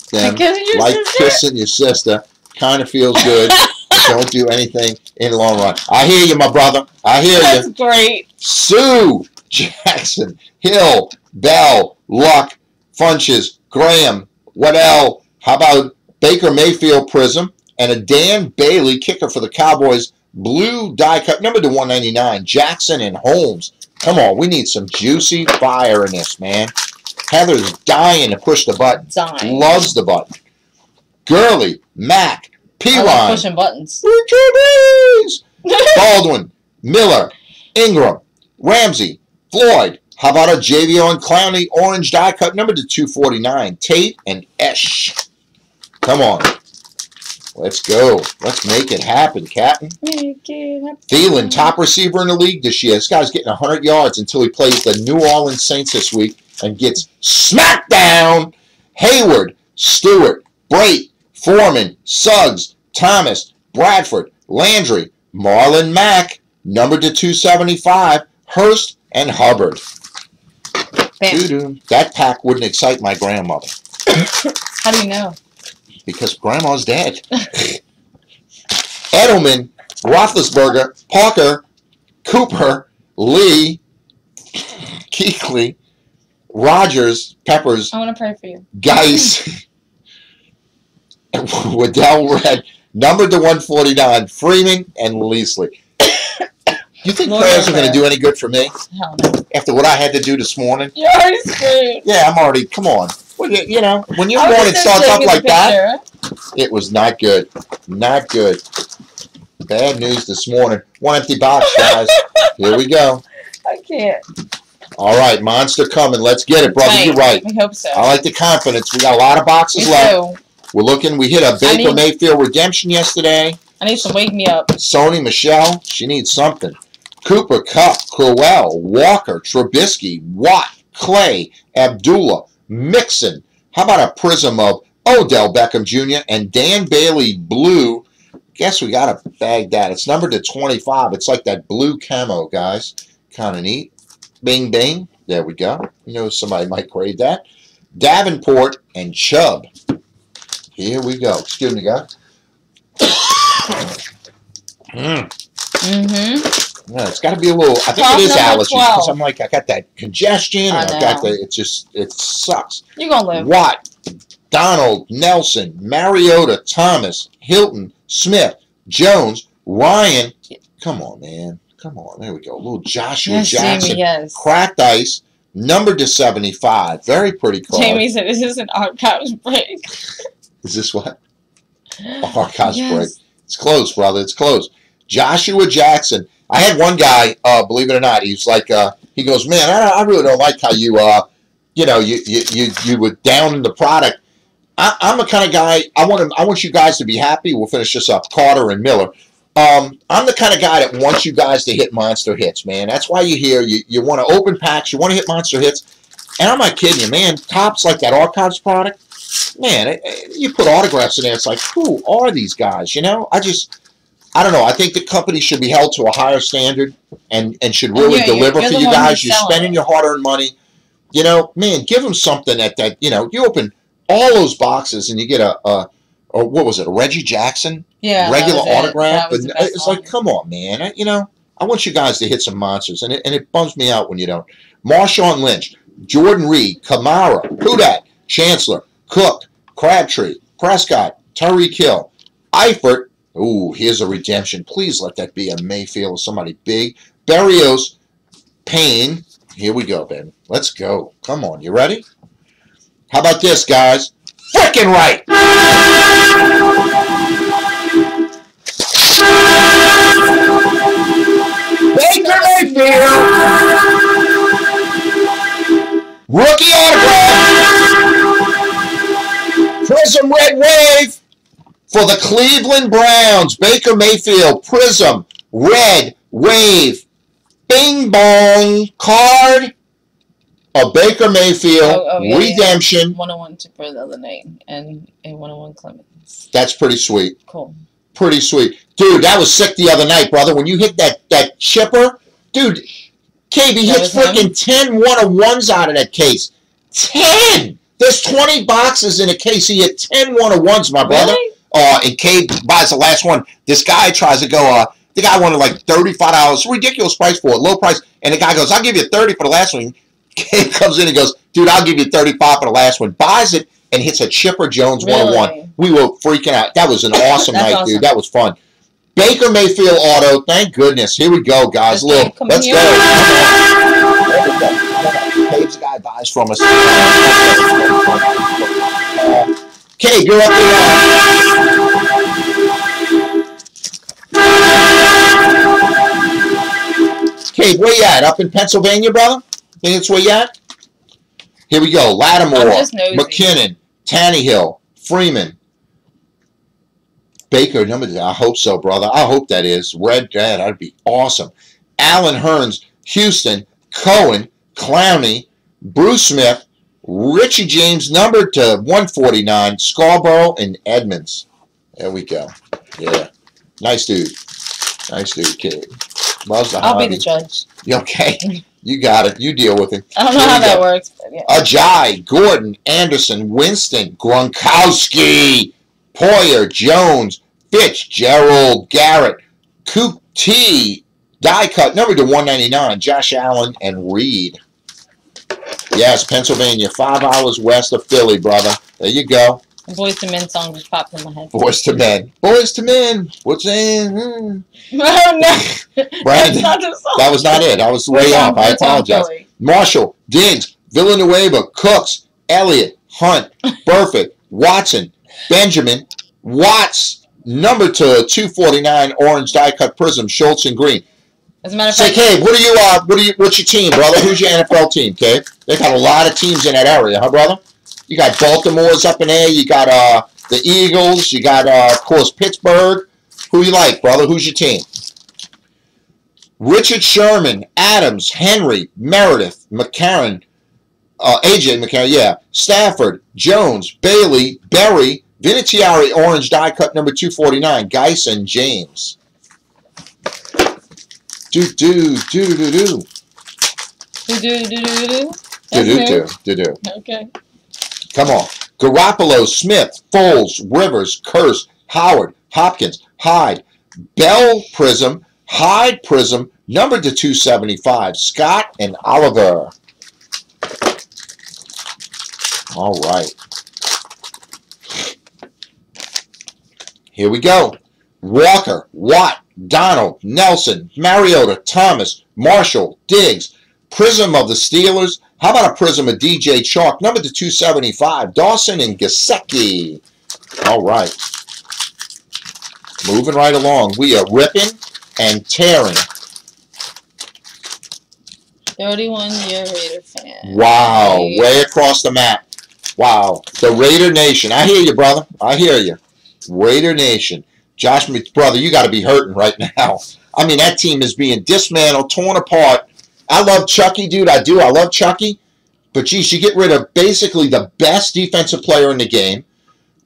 them. Your like sister? kissing your sister. Kind of feels good. but don't do anything in the long run. I hear you, my brother. I hear That's you. great. Sue, Jackson, Hill, Bell, Luck, Funches, Graham, Waddell. How about Baker Mayfield Prism and a Dan Bailey kicker for the Cowboys? Blue die cut number to 199. Jackson and Holmes. Come on, we need some juicy fire in this, man. Heather's dying to push the button. Dying. Loves the button. Gurley, Mack, P. I like Ryan, pushing buttons. Baldwin, Miller, Ingram, Ramsey, Floyd. How about a Jadeveon Clowney orange die cut number to 249? Tate and Esh. Come on. Let's go. Let's make it happen, Captain. Make it happen. Thielen, top receiver in the league this year. This guy's getting 100 yards until he plays the New Orleans Saints this week and gets smacked down. Hayward, Stewart, Brate, Foreman, Suggs, Thomas, Bradford, Landry, Marlon Mack, number to 275, Hurst, and Hubbard. Bam. Doo-doo. That pack wouldn't excite my grandmother How do you know? Because grandma's dead. Edelman, Roethlisberger, Parker, Cooper, Lee, Kuechly, Rogers, Peppers, I want to pray for you. Guice, Waddell Red, numbered to 149, Freeman, and Lasley. You think Lord prayers are going to do any good for me Hell no. after what I had to do this morning? You're already screwed. Yeah, I'm already. Come on, Well, you you know, when your I morning starts a like that, it was not good. Not good. Bad news this morning. One empty box, guys. Here we go. I can't. All right, monster coming. Let's get it, brother. Tight. You're right. We hope so. I like the confidence. We got a lot of Me boxes left. too. We're looking. We hit a Baker need- Mayfield redemption yesterday. I need some wake me up. Sony Michel, she needs something. Cooper, Kupp, Crowell, Walker, Trubisky, Watt, Clay, Abdullah, Mixon. How about a prism of Odell Beckham Jr. and Dan Bailey Blue? Guess we got to bag that. It's numbered to 25. It's like that blue camo, guys. Kind of neat. Bing, bing. There we go. You know somebody might grade that. Davenport and Chubb. Here we go. Excuse me, guys. Mm. Mm-hmm. Yeah, it's got to be a little. I think it is number allergy because I'm like I got that congestion and I I got know. the. It just it sucks. You're gonna live. Watt, Donald, Nelson, Mariota, Thomas, Hilton, Smith, Jones, Ryan. Come on, man. Come on. There we go. little Joshua Yes, Jackson. Jamie, yes. Cracked ice, numbered to 75. Very pretty card. Jamie said this is an archives break. Is this what? Archives Yes. break. It's close, brother. It's close. Joshua Jackson. I had one guy, uh, believe it or not, he's like, uh, he goes, man, I, I really don't like how you, uh, you know, you, you, you, you were down in the product. I, I'm the kind of guy, I want to, I want you guys to be happy. We'll finish this up. Carter and Miller. Um, I'm the kind of guy that wants you guys to hit monster hits, man. That's why you're here. You, you want to open packs. You want to hit monster hits. And I'm not kidding you, man. Tops like that archives product, man. It, it- you put autographs in there. It's like, who are these guys? You know, I just, I don't know. I think the company should be held to a higher standard and and should Oh, really yeah, deliver for you guys. You're selling spending your hard-earned money. You know, man, give them something that that you know. You open all those boxes and you get a, a or what was it, a Reggie Jackson Yeah. regular it. autograph? That was And the best it's like, come on, man. I, you know, I want you guys to hit some monsters, and it, and it bums me out when you don't. Marshawn Lynch, Jordan Reed, Kamara, who Chancellor, Cook, Crabtree, Prescott, Tyreek Hill, Eifert. Ooh, here's a redemption. Please let that be a Mayfield or somebody big. Berrios, Payne. Here we go, baby. Let's go. Come on. You ready? How about this, guys? Freaking right! Baker Mayfield! Rookie autograph! Prism Red Wave! For the Cleveland Browns, Baker Mayfield, Prism, Red, Wave, Bing Bong card a Baker Mayfield, Oh, oh, yeah, yeah. Redemption. 101 to for the other night and a 101 Clemens. That's pretty sweet. Cool. Pretty sweet. Dude, that was sick the other night, brother. When you hit that, that chipper, dude, KB hits freaking 10 one of ones out of that case. 10! There's 20 boxes in a case. He hit 10 one of ones, my brother. Really? Uh, and Cade buys the last one. This guy tries to go, uh, the guy wanted like $35. Ridiculous price for it, low price. And the guy goes, I'll give you 30 for the last one. Cade comes in and goes, dude, I'll give you 35 for the last one. Buys it and hits a Chipper Jones. Really? We were freaking out. That was an awesome night, awesome. dude. That was fun. Baker Mayfield auto. Thank goodness. Here we go, guys. Let's Look, let's here. go. Cade's guy buys from us. Cade, you're up there. Cade, where you at? Up in Pennsylvania, brother? Think it's where you at? Here we go. Lattimore, I'm just nosy. McKinnon, Tannehill, Freeman, Baker, number. I hope so, brother. I hope that is red. Yeah, that'd be awesome. Allen Hurns, Houston, Cohen, Clowney, Bruce Smith, Richie James, numbered to 149, Scarborough, and Edmonds. There we go. Yeah, nice dude. Nice dude, kid. Loves the I'll be the judge. You Okay, you got it. You deal with it. I don't know Here how that go. works, but yeah. Ajayi, Gordon, Anderson, Winston, Gronkowski, Poyer, Jones, Fitch, Gerald, Garrett, Coop T, die cut, number to 199, Josh Allen, and Reed. Yes, Pennsylvania, five hours west of Philly, brother. There you go. Boyz II Men song just popped in my head. Boys to men. Boys to men. What's in? Hmm. Oh, no. Brandon, That's not song. That was not it. I was way off. I apologize. Marshall, Diggs, Villanueva, Cooks, Elliott, Hunt, Burfict, Watson, Benjamin, Watts, number to 249, orange die cut prism, Schultz and Green. As a matter of Say, fact, Cave, what are you? Uh, what are you? What's your team, brother? Who's your NFL team, Cave? They got a lot of teams in that area, huh, brother? You got Baltimore's up in there. You got uh, the Eagles. You got, uh, of course, Pittsburgh. Who you like, brother? Who's your team? Richard Sherman, Adams, Henry, Meredith, McCarron, uh, AJ McCarron, yeah, Stafford, Jones, Bailey, Berry, Vinatieri, orange die cut number 249, Geisen, James. Do, do, do, do, do. Do, do, do, do, do. Do, do, do, do, do. Okay. Come on. Garoppolo, Smith, Foles, Rivers, Curse, Howard, Hopkins, Hyde, Bell Prism, Hyde Prism, numbered to 275, Scott and Oliver. All right. Here we go. Walker, Watt, Donald, Nelson, Mariota, Thomas, Marshall, Diggs, Prism of the Steelers. How about a Prism of DJ Chark, number to 275, Dawson and Gesicki. All right. Moving right along. We are ripping and tearing. 31 year Raider fan. Wow. Way across the map. Wow. The Raider Nation. I hear you, brother. I hear you. Raider Nation. Josh, brother, you got to be hurting right now. I mean, that team is being dismantled, torn apart. I love Chucky, dude. I do. I love Chucky. But, geez, you get rid of basically the best defensive player in the game.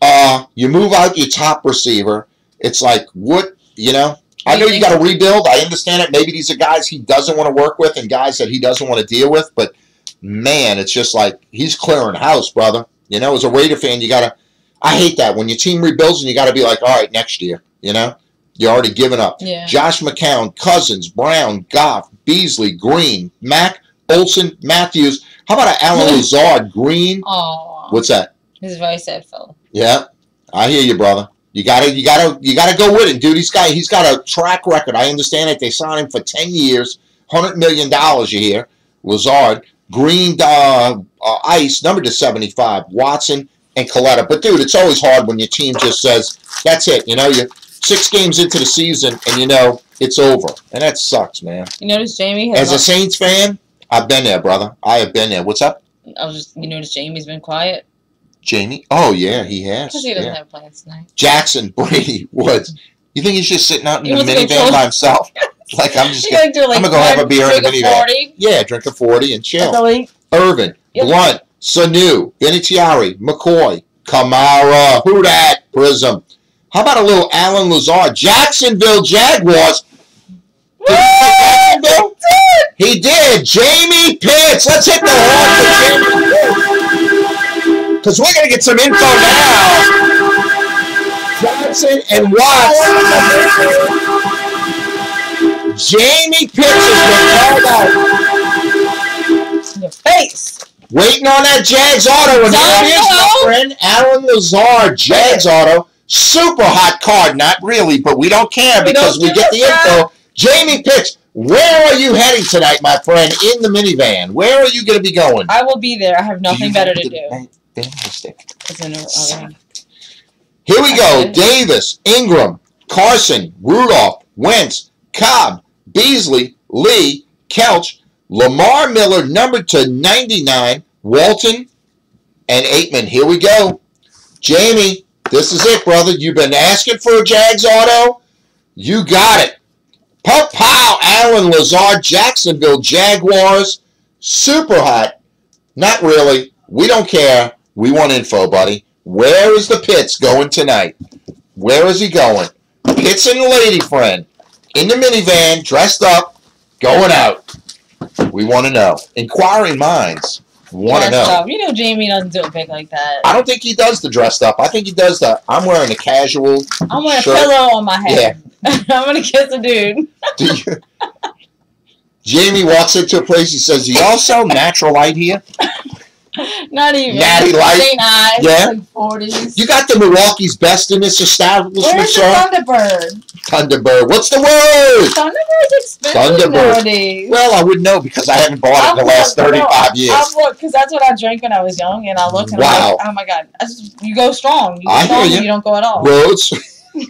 Uh, you move out your top receiver. It's like, what, you know? I know you got to rebuild. I understand it. Maybe these are guys he doesn't want to work with and guys that he doesn't want to deal with. But, man, it's just like he's clearing house, brother. You know, as a Raider fan, you got to. I hate that when your team rebuilds and you got to be like, all right, next year. You know, you're already giving up. Yeah. Josh McCown, Cousins, Brown, Goff, Beasley, Green, Mack, Olsen, Matthews. How about an Allen Lazard, Green? Oh, What's that? he's a very sad fellow. Yeah, I hear you, brother. You gotta, you gotta, you gotta go with it, dude. He's got, he's got a track record. I understand it. They signed him for ten years, hundred million dollars You hear, Lazard, Green, uh, uh, Ice, number to seventy-five. Watson and Lauletta. But dude, it's always hard when your team just says, "That's it." You know, you six games into the season, and you know it's over, and that sucks, man. You notice Jamie has. As a Saints fan, I've been there, brother. I have been there. What's up? I was just. You notice Jamie's been quiet. Jamie? Oh yeah, he has. Because he doesn't yeah. have plans tonight. Jackson Brady Woods. You think he's just sitting out in He the wants to minivan by himself? like I'm just gonna, gotta do like I'm gonna go have a beer in the drink minivan. 40. yeah, drink a forty and chill. Delete. Irvin, Yep. Blunt, Sanu, Vinatieri, McCoy, Kamara, who that? Prism. How about a little Allen Lazard? Jacksonville Jaguars. Did he Jacksonville? He did. Jamie Pitts. Let's hit the horn for Jamie Pitts. Because we're going to get some info now. Johnson and Watts. Jamie Pitts has been called out. In your face. Waiting on that Jags auto, and there it is, my friend. Allen Lazard, Jags auto. Super hot card, not really, but we don't care because don't we get the care. info. Jamie Pitts, where are you heading tonight, my friend? In the minivan. Where are you going to be going? I will be there. I have nothing better to the do. ban- stick? It's in a- oh, okay. Here we go. Davis, Ingram, Carson, Rudolph, Wentz, Cobb, Beasley, Lee, Kelce, Lamar Miller, number to 99, Walton, and Aikman. Here we go. Jamie, this is it, brother. You've been asking for a Jags auto. You got it. Pow, pow, Allen Lazard, Jacksonville Jaguars. Super hot. Not really. We don't care. We want info, buddy. Where is the Pitts going tonight? Where is he going? Pitts and the lady friend in the minivan, dressed up, going out. We want to know. Inquiring minds want to know. up. You know Jamie doesn't do a big like that. I don't think he does the dressed up. I think he does the. I'm wearing a casual. I'm wearing Sure. a pillow on my head. Yeah. I'm gonna kiss a dude. Do you? Jamie walks into a place. He says, "Do y'all sell natural light here?" Not even. Natty Light? Yeah. Like 40s. You got the Milwaukee's best in this establishment, Where's the sir. Thunderbird? Thunderbird. What's the word? Thunderbird's expensive Thunderbird. nowadays. Well, I wouldn't know because I haven't bought it in the last looked- no, 35 years. I've looked because that's what I drank when I was young, and I look and Wow. like, oh my god, that's, you go strong. You go I hear you. you don't go at all. Rhodes.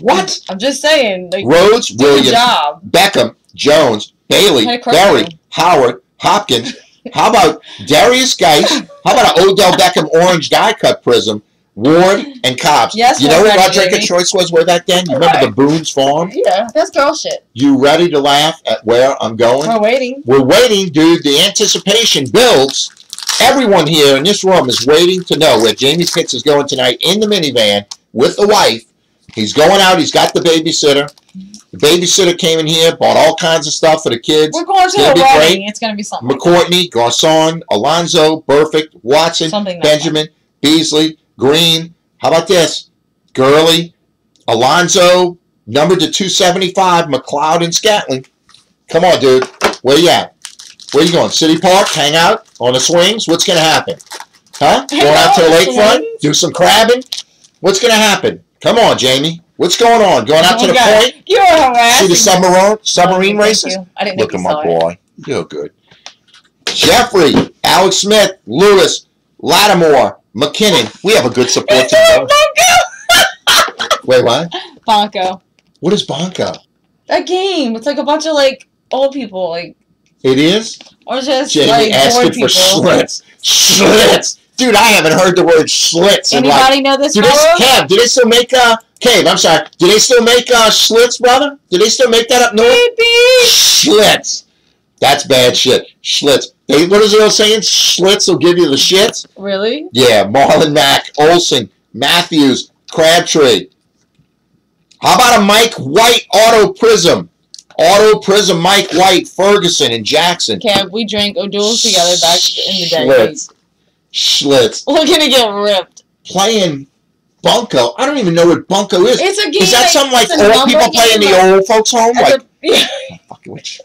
what? I'm just saying, like, Rhodes, Williams, job. Beckham, Jones, Bailey. Berry, Howard, Hopkins. How about Derrius Guice? How about an Odell Beckham orange die cut prism? Ward and Cobbs. Yes, you know what our drinking baby. choice was way back then? You remember the Boone's Farm? Yeah, that's girl shit. You ready to laugh at where I'm going? We're waiting. We're waiting, dude. The anticipation builds. Everyone here in this room is waiting to know where Jamie Pitts is going tonight in the minivan with the wife. He's going out. He's got the babysitter. The babysitter came in here, bought all kinds of stuff for the kids. We're going to a be wedding. It's gonna be something. McCourtney, Garcon, Alonzo, Perfect, Watson, Something like Benjamin, Beasley, Green. How about this? Gurley, Alonzo, numbered to 275, McLeod and Scatling. Come on, dude. Where you at? Where you going? City Park? Hang out? On the swings? What's going to happen? Huh? Hang Going out out to the lakefront? Do some crabbing? What's going to happen? Come on, Jamie. What's going on? Going out Oh to the God. point? You are harassing. See the submarine, submarine Thank races? you. I didn't Look at my it. boy. You're good. Jeffrey, Alex Smith, Lewis, Lattimore, McKinnon. We have a good support team. Wait, what? Bunko. Bunko. What is Bonko? A game. It's like a bunch of like old people, like It is? or just Jamie like asking for people. Schlitz. Schlitz. Dude, I haven't heard the word Schlitz in like... Anybody know this Do they? Kev, do they still make, uh... Cave, I'm sorry. Do they still make, uh, Schlitz, brother? Do they still make that up north? Beep. Schlitz. That's bad shit. Schlitz. They, what is the old saying? Schlitz will give you the shits? Really? Yeah, Marlon Mack, Olsen, Matthews, Crabtree. How about a Mike White Auto Prism? Auto Prism Mike White, Ferguson, and Jackson. Okay, we drank O'Doul's together back in the day. Schlitz. We're gonna get ripped. Playing Bunko. I don't even know what Bunko is. It's a game. Is that something like a old people play in the like- old folks' home? Like, the- yeah, fucking which?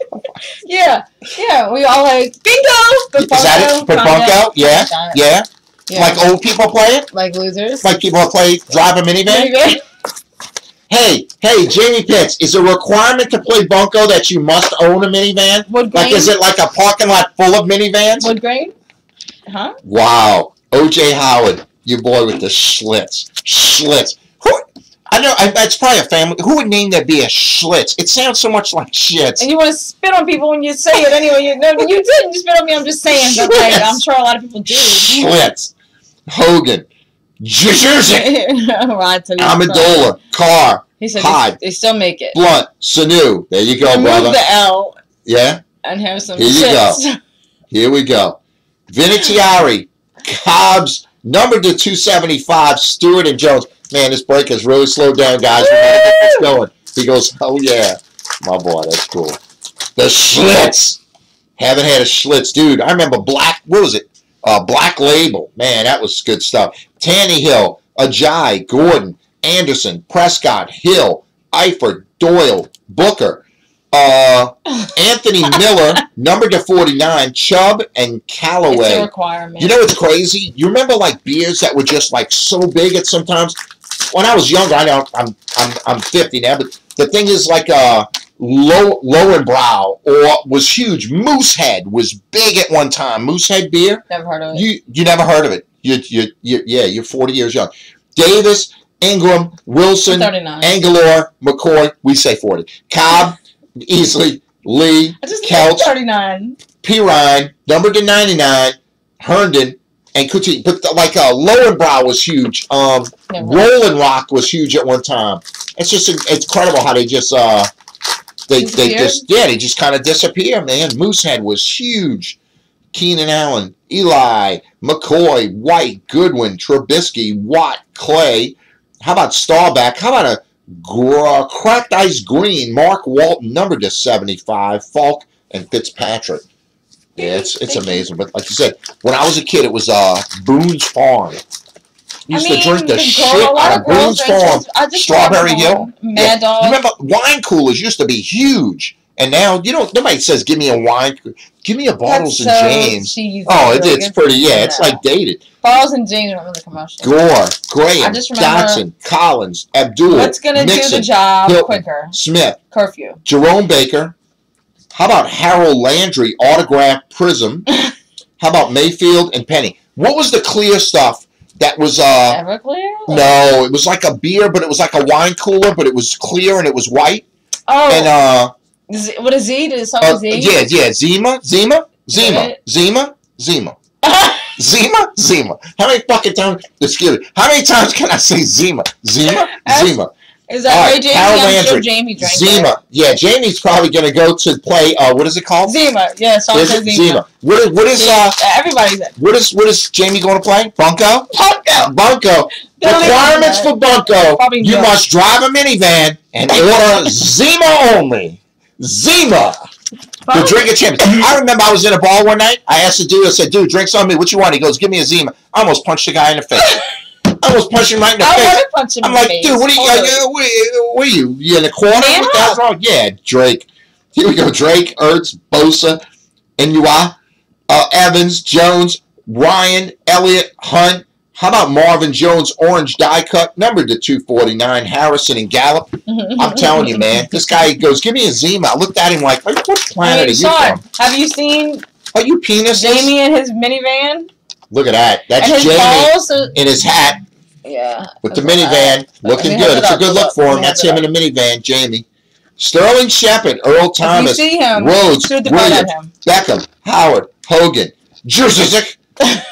yeah, yeah. We all like bingo. Is that it? For Bunko? Yeah, yeah. yeah. Like old people play it? like losers. Like people play drive a minivan? Maybe. Hey, hey, Jamie Pitts, is a requirement to play Bunko that you must own a minivan? Wood grain? Like, is it like a parking lot full of minivans? Wood grain. Huh? Wow. O.J. Howard, your boy with the Schlitz. Schlitz. Who, I know. I, that's probably a family. Who would name their beer Schlitz? It sounds so much like shit. And you want to spit on people when you say it anyway. You, no, you didn't spit on me. I'm just saying. But like, I'm sure a lot of people do. Schlitz, Hogan, right, Amendola, Carr, He said Hyde. they, they still make it. Blunt, Sanu. There you go, Remove brother. the L Yeah, and have some Here you go. here we go. Vinatieri, Cobbs, number to 275, Stewart and Jones. Man, this break has really slowed down, guys. We gotta get this going. He goes, oh yeah, my boy, that's cool. The Schlitz. Haven't had a Schlitz, dude. I remember Black. What was it? Uh, Black Label. Man, that was good stuff. Tannehill, Ajayi, Gordon, Anderson, Prescott, Hill, Eifert, Doyle, Booker, uh, Anthony Miller, number to 49, Chubb, and It's a requirement. You know what's crazy? You remember like beers that were just like so big at sometimes? When I was younger, I know I'm I'm I'm 50 now, but the thing is like uh low Lowenbrau or was huge. Moosehead was big at one time. Moosehead beer. Never heard of it. You you never heard of it. You you, you yeah, you're 40 years young. Davis, Ingram, Wilson, 39. Angelor, McCoy, we say 40. Cobb, easily, Lee, Couch. 39. Pirine, number to 99, Herndon, and Coutinho. But the, like uh, Lowenbrau was huge. Um, Never Rolling Rock was huge at one time. It's just it's incredible how they just uh they they just yeah they just kind of disappear, man. Moosehead was huge. Keenan Allen, Eli, McCoy, White, Goodwin, Trubisky, Watt, Clay. How about Starback? How about a gr- cracked ice green? Mark Walton, number to seventy five. Falk and Fitzpatrick. Yeah, it's it's amazing. But like you said, when I was a kid, it was uh Boone's Farm. Used I mean, to drink the girl- shit out of Boone's Farm. just Strawberry Hill? Mad Dog. You remember wine coolers used to be huge, and now you don't. Nobody says, "Give me a wine, give me a bottles That's and so James." cheesy. Oh, it, it's pretty. Yeah, it's like dated. Bartles and Jaymes. Remember the commercial? Gore, Graham, I just remember- Dotson, Collins, Abdul, What's gonna do the job Hilton. quicker? Smith, Curfew. Jerome Baker. How about Harold Landry autograph Prism? How about Mayfield and Penny? What was the clear stuff that was uh Everclear. no, it was like a beer, but it was like a wine cooler, but it was clear and it was white. Oh, And uh Z- what is Z? Did it start Uh, Z? yeah, yeah, Zima, Zima, Zima, Zima, Zima, Zima, Zima. How many fucking times? Excuse me. How many times can I say Zima, Zima, Zima, Is that All right, Jamie? Harold I'm sure Landry. Jamie drank Zima? Yeah, Jamie's probably gonna go to play. Uh, what is it it. called? Zima. Yeah, song Is Zima. Zima? What is what is uh Everybody's in. what is what is Jamie going to play? Bunko. Bunko. Bunko. Requirements for Bunko. You must drive a minivan and order Zima only. Zima. The drinking champion. I remember I was in a bar one night. I asked the dude, I said, dude, drinks on me. What you want? He goes, give me a Zima. I almost punched the guy in the face. I almost punched him right in the I face. want punch him I'm like, face. dude, what are you, Totally. uh, what, are you- what are you? You in the corner? Man What the wrong? Yeah, Drake. Here we go. Drake, Ertz, Bosa, Inua, uh, Evans, Jones, Ryan, Elliott, Hunt. How about Marvin Jones, orange die cut, numbered to 249, Harrison and Gallup? I'm telling you, man. This guy goes, give me a Zima. I looked at him like, what planet mean, are you Sean, from? have you seen Are you penis? Jamie in his minivan Look at that. That's Jamie balls? So, in his hat yeah. with the That's what I- minivan, looking good. It's a good look for him. That's him in a minivan, Jamie. Sterling Shepard, Earl you Thomas, him, Rhodes, Williams. Beckham, Howard, Hogan, Juszczyk,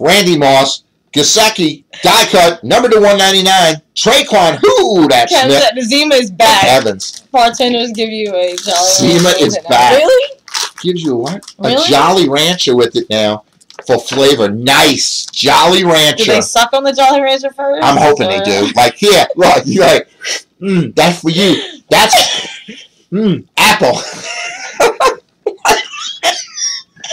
Randy Moss, Gesicki, die cut, number to 199, Tre'Quan, who that Because Smith, the Zima is and back. Evans. Bartenders give you a jolly Zima Rancher is it now. back. Really? Gives you what? A Jolly Rancher with it now for flavor. Nice. Jolly Do Rancher. they suck on the Jolly Rancher first? I'm hoping they do. Like, here, look, you're like, mm, that's for you. That's, mm, apple.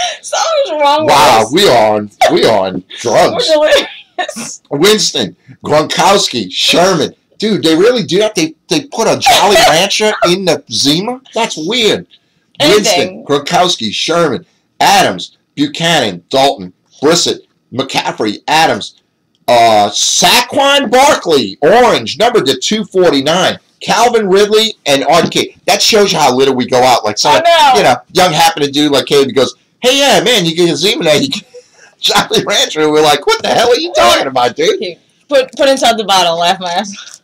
Something's wrong Wow, we are on, we are on drugs. We're delirious. Winston, Gronkowski, Sherman. Dude, they really do that? They they put a Jolly Rancher in the Zima? That's weird. Winston, Anything. Gronkowski, Sherman, Adams, Buchanan, Dalton, Brissett, McCaffrey, Adams, uh, Saquon Barkley, Orange, number to 249. Calvin Ridley and RK. That shows you how little we go out. Like I some, know. you know, young happen to do like Caleb goes, Hey yeah, man, you get Zima now, you get Jolly Rancher. We're like, what the hell are you talking about, dude? Put put inside the bottle. Laugh my ass.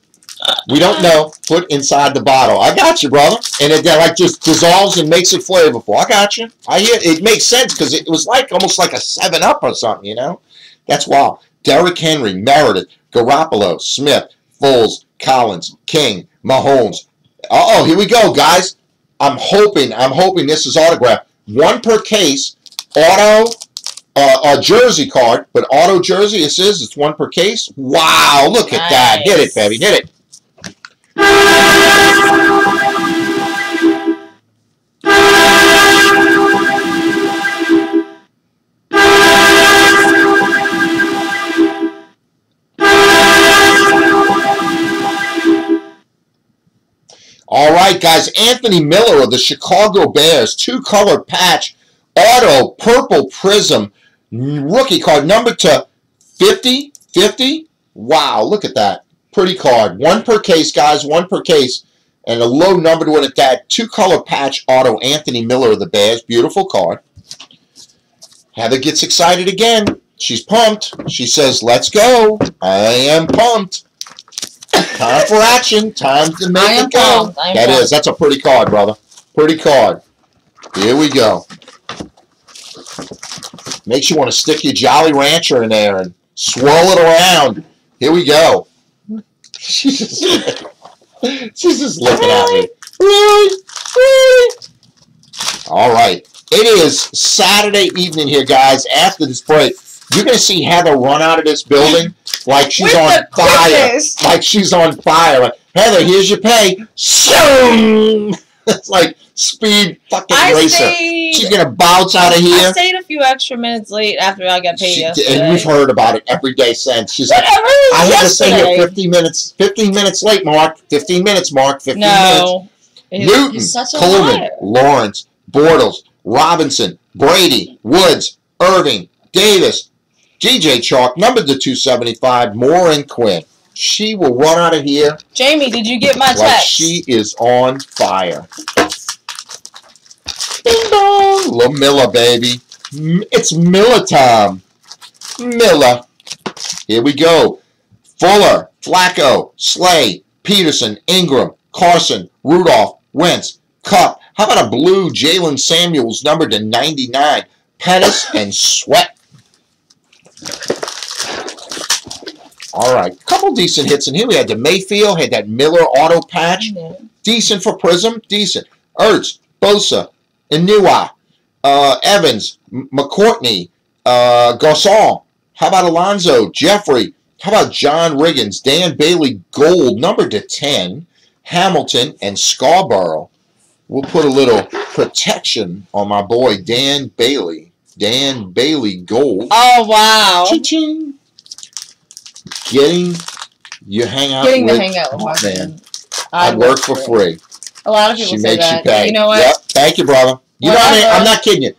We don't know. Put inside the bottle. I got you, brother. And it like just dissolves and makes it flavorful. I got you. I hear it makes sense because it was like almost like a Seven Up or something. You know, that's wild. Derrick Henry, Meredith, Garoppolo, Smith, Foles, Collins, King, Mahomes. Uh oh, here we go, guys. I'm hoping. I'm hoping this is autographed. One per case. Auto uh, a jersey card, but auto jersey it says it's one per case. Wow, look at that. Hit it, baby. Hit it. Right, guys. Anthony Miller of the Chicago Bears, two-color patch, auto, purple prism, rookie card, number to 50, 50. Wow, look at that. Pretty card. One per case, guys, one per case. And a low number to it at that. Two-color patch auto, Anthony Miller of the Bears. Beautiful card. Heather gets excited again. She's pumped. She says, let's go. I am pumped. Time for action. Time to make it go. That pumped. is. That's a pretty card, brother. Pretty card. Here we go. Makes you want to stick your Jolly Rancher in there and swirl it around. Here we go. She's just, she's just looking at me. Really? Really? All right. It is Saturday evening here, guys. After this break, you're going to see Heather run out of this building like she's With on fire. Like she's on fire. Like, Heather, here's your pay. Shoom! it's like speed fucking I racer. Stayed, She's gonna bounce out of here. I stayed a few extra minutes late after I got paid she, yesterday. And we've heard about it every day since. She's like, I had to stay here 15 minutes. 15 minutes late, Mark. 15 minutes, Mark. 15 no. minutes. Newton, Coleman, liar. Lawrence, Bortles, Robinson, Brady, Woods, Irving, Davis, G.J. Chark, number to 275, Moore and Quinn. She will run out of here. Jamie, did you get my text? Like she is on fire. Ding dong! Miller, baby. It's Miller time. Miller. Here we go. Fuller, Flacco, Slay, Peterson, Ingram, Carson, Rudolph, Wentz, Kupp. How about a blue Jaylen Samuels number to 99? Pettis and Sweat. All right, couple decent hits in here. We had the Mayfield, had that Miller auto patch. Mm-hmm. Decent for Prism, decent. Ertz, Bosa, Inua, uh, Evans, McCourtney, uh, Garcon. How about Alonzo, Jeffrey? How about John Riggins, Dan Bailey, Gold, number to 10, Hamilton, and Scarborough. We'll put a little protection on my boy Dan Bailey. Dan Bailey Gold. Oh, wow. Ching-ching getting you hang out getting with, to hang out with my man. I, work for free. free. A lot of people she say makes that. You, pay. you know what? Yep. Thank you, brother. You know, what I mean, I'm not kidding you.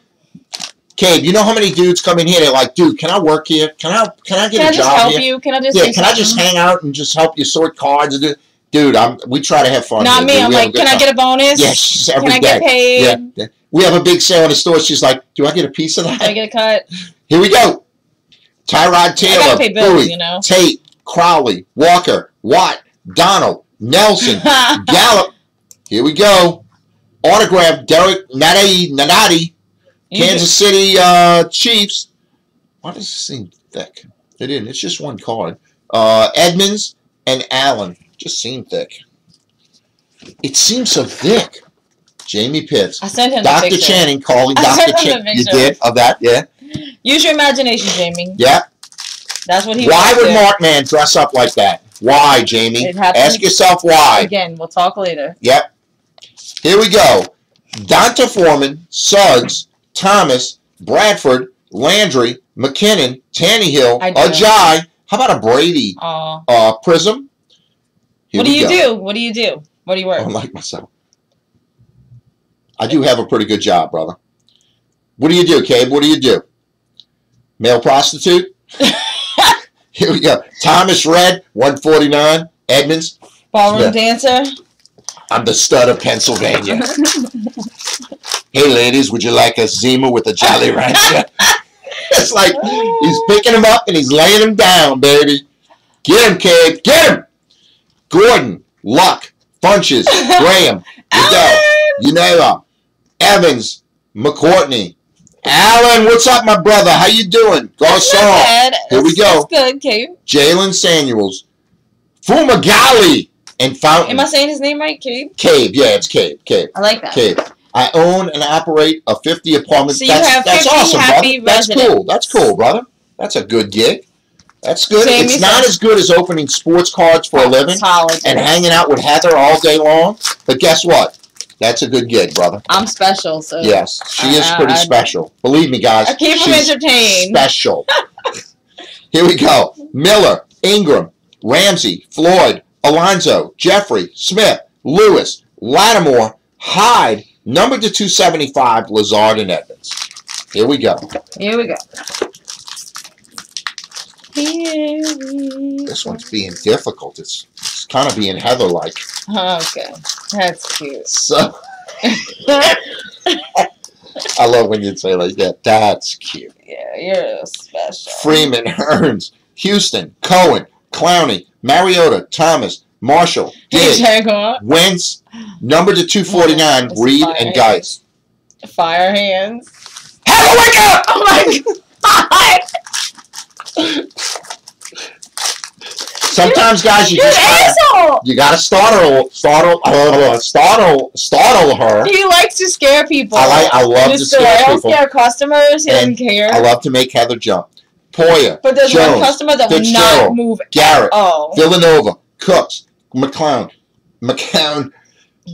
Cabe, you know how many dudes come in here? They're like, "Dude, can I work here? Can I? Can I get can a I just job help? You? Can I just? Yeah, can something? I just hang out and just help you sort cards and do? Dude, I'm. We try to have fun. Not me. I'm like, can time. I get a bonus? Yes, every Can I day. get paid? Yeah. We have a big sale in the store. She's like, "Do I get a piece of that? Can I get a cut?" Here we go. Tyrod Taylor, bills, Bowie, you know. Tate, Crowley, Walker, Watt, Donald, Nelson, Gallup. Here we go. Autograph Derrick Nnadi, Nanati, Kansas City uh, Chiefs. Why does this seem thick? It didn't. It's just one card. Uh, Edmonds and Allen. Just seem thick. It seems so thick. Jamie Pitts. I sent him Dr. Channing calling I Dr. Channing. You did? Of that, yeah. Use your imagination, Jamie. Yeah. That's what he. Why would Mark Man dress up like that? Why, Jamie? Ask yourself why. Again, we'll talk later. Yep. Here we go. D'Onta Foreman, Suggs, Thomas, Bradford, Landry, McKinnon, Tannehill, Ajayi. How about a Brady uh, Prism? Here what do you go. do? What do you do? What do you work? I like myself. I do have a pretty good job, brother. What do you do, Cabe? What do you do? Male prostitute? Here we go. Thomas Red, 149. Edmonds. Ballroom yeah. dancer. I'm the stud of Pennsylvania. hey, ladies, would you like a Zima with a Jolly Rancher? it's like he's picking him up and he's laying him down, baby. Get him, Cabe. Get him. Gordon, Luck, Funches, Graham, Liddell, Uneva, Evans, McCourtney. Alan, what's up, my brother? How you doing? Garcon. Here we go. That's good, Cave. Jaylen Samuels, Fumagalli, and Fountain. Am I saying his name right, Cave? Cave, yeah, it's Cave, Cave, I like that. Cave. I own and operate a 50 apartment. So you that's have that's 50 awesome, happy brother. That's cool. That's cool, brother. That's a good gig. That's good. Same it's not as good as opening sports cards for a living and hanging out with Heather all day long. But guess what? That's a good gig, brother. I'm special, so Yes, she is Uh, pretty I- special. Believe me, guys. I keep she's entertained. Special. Here we go. Miller, Ingram, Ramsey, Floyd, Alonzo, Jeffrey, Smith, Lewis, Lattimore, Hyde, number to 275, Lazard and Edmonds. Here we go. Here we go. We This one's being difficult. It's, it's kind of being Heather-like. Okay, that's cute. So I love when you say like that. That's cute. yeah, you're special. Freeman, Hurns, Houston, Cohen, Clowney, Mariota, Thomas, Marshall, Hey, Digg, Jaguar. Wentz, number to 249, It's Reed, fire. and Guice. Fire hands. Heather, wake up! Oh my god! Sometimes, guys, you You just gotta, you gotta startle, startle, uh, startle, startle her. He likes to scare people. I like, I love to scare I don't people. scare customers. He And doesn't care. I love to make Heather jump. Poyer, but there's one customer that will not move. Garrett, Oh. Villanueva, Cooks, McClown, McCown,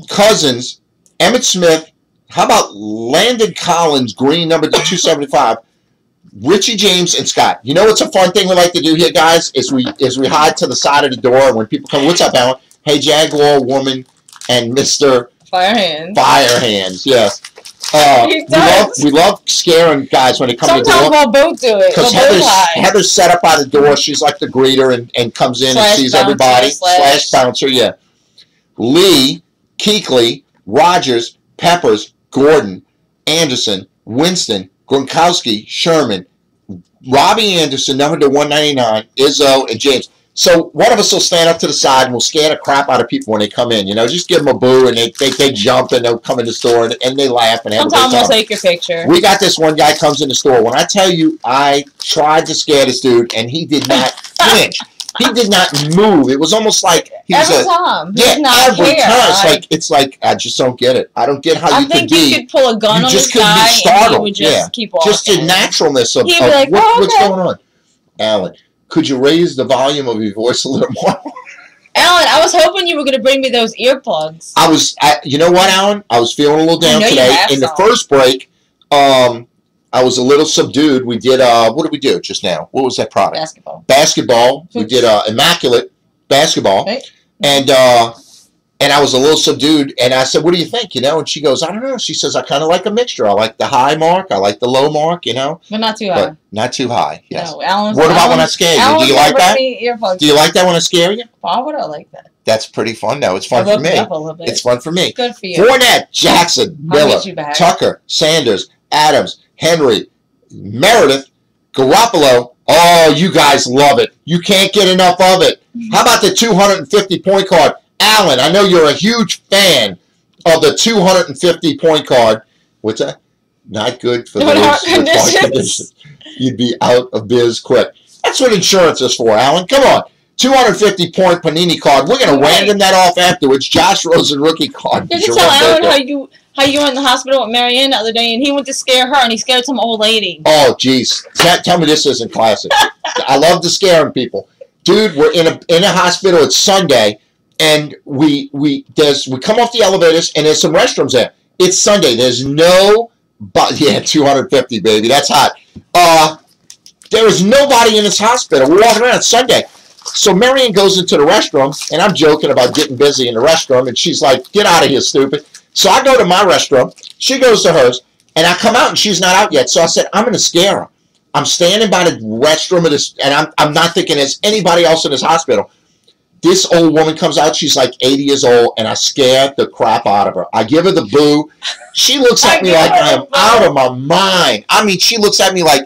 Cousins, Emmitt Smith. How about Landon Collins, green number 275, Richie James and Scott. You know what's a fun thing we like to do here, guys? Is we is we hide to the side of the door when people come, what's up, Alan? Hey, Jaguar woman and Mister Fire hands. Fire Hands. Yes. Uh, we love we love scaring guys when they come to the Sometimes door. we'll both do it. Because Heather's. Heather's set up by the door. She's like the greeter and, and comes in Slash and sees bouncer, everybody. slash- Slash bouncer, yeah. Lee, Kuechly, Rogers, Peppers, Gordon, Anderson, Winston, Gronkowski, Sherman, Robbie Anderson, number to 199, Izzo, and James. So one of us will stand up to the side and we'll scare the crap out of people when they come in. You know, just give them a boo and they, they, they jump and they'll come in the store and, and they laugh and have a Sometimes good we'll take your picture. We got this one guy comes in the store. When I tell you, I tried to scare this dude, and he did not flinch. He did not move. It was almost like he was Every a time. He yeah. not Every care. time, it's I- like it's like I just don't get it. I don't get how I you think you be could pull a gun you on just this couldn't be guy and he startled, would just yeah. keep walking. just the naturalness of, He'd of like, what- "Oh, what's going on. Alan, could you raise the volume of your voice a little more? Alan, I was hoping you were going to bring me those earplugs. I was, I, you know what, Alan? I was feeling a little I down today. In the first break, um, I was a little subdued. We did, uh, what did we do just now? What was that product? Basketball. basketball. We did uh, immaculate basketball, Right. and uh, and I was a little subdued. And I said, "What do you think?" You know, and she goes, "I don't know." She says, "I kind of like a mixture. I like the high mark. I like the low mark. You know, But not too but high. not too high." Yes. No, Alan's, What about when I scare you? Alan's Do you like that? Earplugs. Do you like that when I scare you? Why would I like that? That's pretty fun. though. it's fun for me. it up a little bit. It's fun for me. Good for you. Fournette, Jackson, I'll Miller, get you back. Tucker, Sanders, Adams, Henry, Meredith, Garoppolo. Oh, you guys love it. You can't get enough of it. How about the 250 point card? Alan, I know you're a huge fan of the 250 point card. What's that? Not good for With those heart with heart conditions. conditions. You'd be out of biz quick. That's what insurance is for, Alan. Come on. 250 point Panini card. We're going to random that off afterwards. Josh Rosen rookie card. Did you Jerome tell Alan how you how you were in the hospital with Marianne the other day and he went to scare her and he scared some old lady? Oh, jeez. Tell, tell me this isn't classic. I love the scaring people. Dude, we're in a in a hospital. It's Sunday, and we we there's we come off the elevators and there's some restrooms there. It's Sunday. There's no but yeah, 250 baby. That's hot. Uh, there is nobody in this hospital. We're walking around. It's Sunday. So Marion goes into the restroom, and I'm joking about getting busy in the restroom, and she's like, "Get out of here, stupid." So I go to my restroom. She goes to hers, and I come out, and she's not out yet. So I said, "I'm going to scare her." I'm standing by the restroom of this, and I'm, I'm not thinking there's anybody else in this hospital. This old woman comes out. She's like 80 years old, and I scare the crap out of her. I give her the boo. She looks at me like I am out of my mind. I mean, she looks at me like,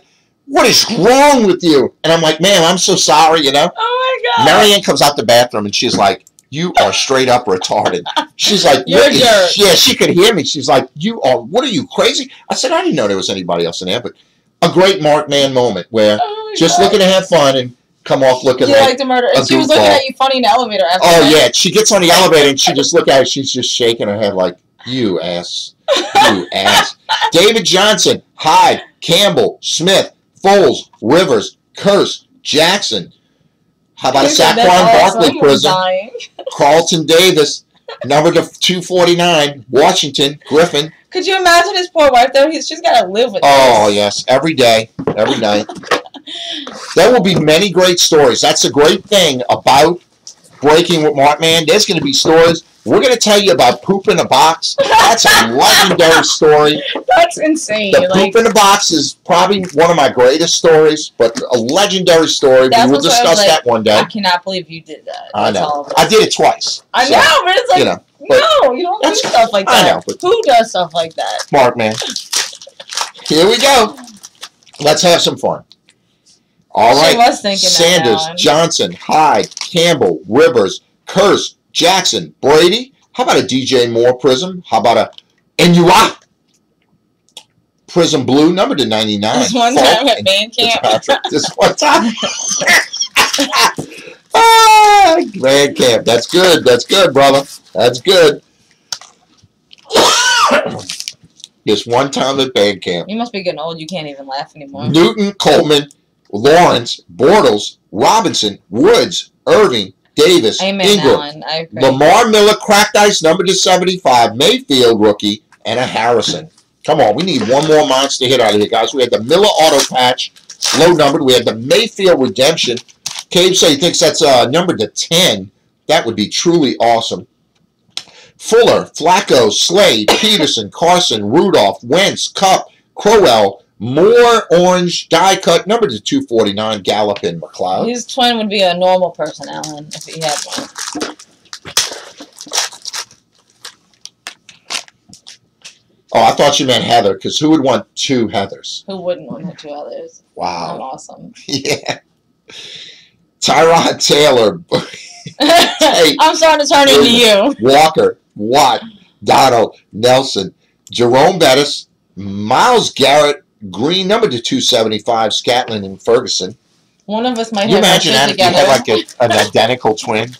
"What is wrong with you?" And I'm like, "Ma'am, I'm so sorry," you know. Oh my god. Marianne comes out the bathroom and she's like, you are straight up retarded. She's like, You're jerk. yeah, she could hear me. She's like, you are, what are you crazy? I said, I didn't know there was anybody else in there, but a great Markman moment where Oh just God. looking to have fun and come off looking You like, like to murder. a And she was looking at you funny in the elevator after oh that. yeah. She gets on the elevator and she just look at it. She's just shaking her head like, you ass, you ass. David Johnson, Hyde, Campbell, Smith, Foles, Rivers, Kearse, Jackson. How about a You said that's Saquon Barkley Prizm? Carlton Davis, number to 249, Washington, Griffin. Could you imagine his poor wife though? He's, she's got to live with Oh, this. yes, every day, every night. There will be many great stories. That's a great thing about breaking with Markman. There's going to be stories. We're going to tell you about poop in a box. That's a legendary story. That's insane. The like, poop in a box is probably one of my greatest stories, but a legendary story. We will what's why I discuss like, that one day. I cannot believe you did that. I That's know. I did it twice. I So, know, but it's like, You know, no, you don't do stuff like that. I know, but- Who does stuff like that? Markman. Here we go. Let's have some fun. All right. Sanders. Johnson, Hyde, Campbell, Rivers, Kearse, Jackson, Brady. How about a DJ Moore Prizm? How about a NUI Prizm Blue number to 99? This one time at and band camp. This one time. ah, camp. That's good. That's good, brother. That's good. Just one time at band camp. You must be getting old. You can't even laugh anymore. Newton, Coleman, Lawrence, Bortles, Robinson, Woods, Irving, Davis, Amen, Ingram, Alan. I agree. Lamar Miller, cracked ice number to 75, Mayfield rookie, and a Harrison. Come on, we need one more monster hit out of here, guys. We had the Miller auto patch, low numbered. We had the Mayfield redemption. Cave say he thinks that's uh, numbered to 10. That would be truly awesome. Fuller, Flacco, Slade, Peterson, Carson, Rudolph, Wentz, Kupp, Crowell, Moore, Orange, die cut, number to 249, Gallopin, McLeod. His twin would be a normal person, Alan, if he had one. Oh, I thought you meant Heather, because who would want two Heathers? Who wouldn't want two others? I'm Wow. awesome. Yeah. Tyrod Taylor, I'm starting to turn into you. Walker, Watt, Donald, Nelson, Jerome Bettis, Myles Garrett, Green, number to 275, Scatlin and Ferguson. One of us might Can you imagine that if you had like a, an identical twin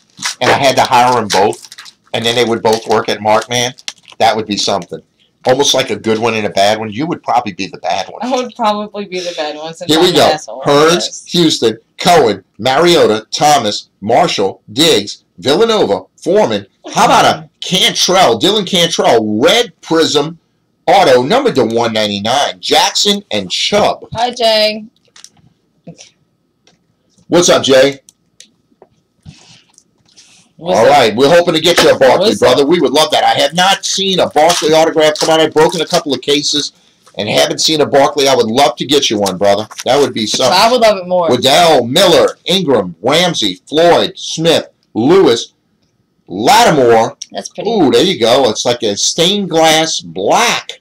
and I had to hire them both and then they would both work at Markman? That would be something. Almost like a good one and a bad one. You would probably be the bad one. I would probably be the bad one since Here I'm we go. asshole. Hurns, Houston, Cohen, Mariota, Thomas, Marshall, Diggs, Villanueva, Foreman. How about a hmm. Cantrell, Dylan Cantrell, red Prizm auto, number to 199, Jackson and Chubb. Hi, Jay. What's up, Jay? What's All right, we're hoping to get you a Barkley, brother. We would love that. I have not seen a Barkley autograph come out. I've broken a couple of cases and haven't seen a Barkley. I would love to get you one, brother. That would be So something. I would love it more. Waddell, Miller, Ingram, Ramsey, Floyd, Smith, Lewis, Lattimore. That's pretty. Ooh, there you go. It's like a stained glass black.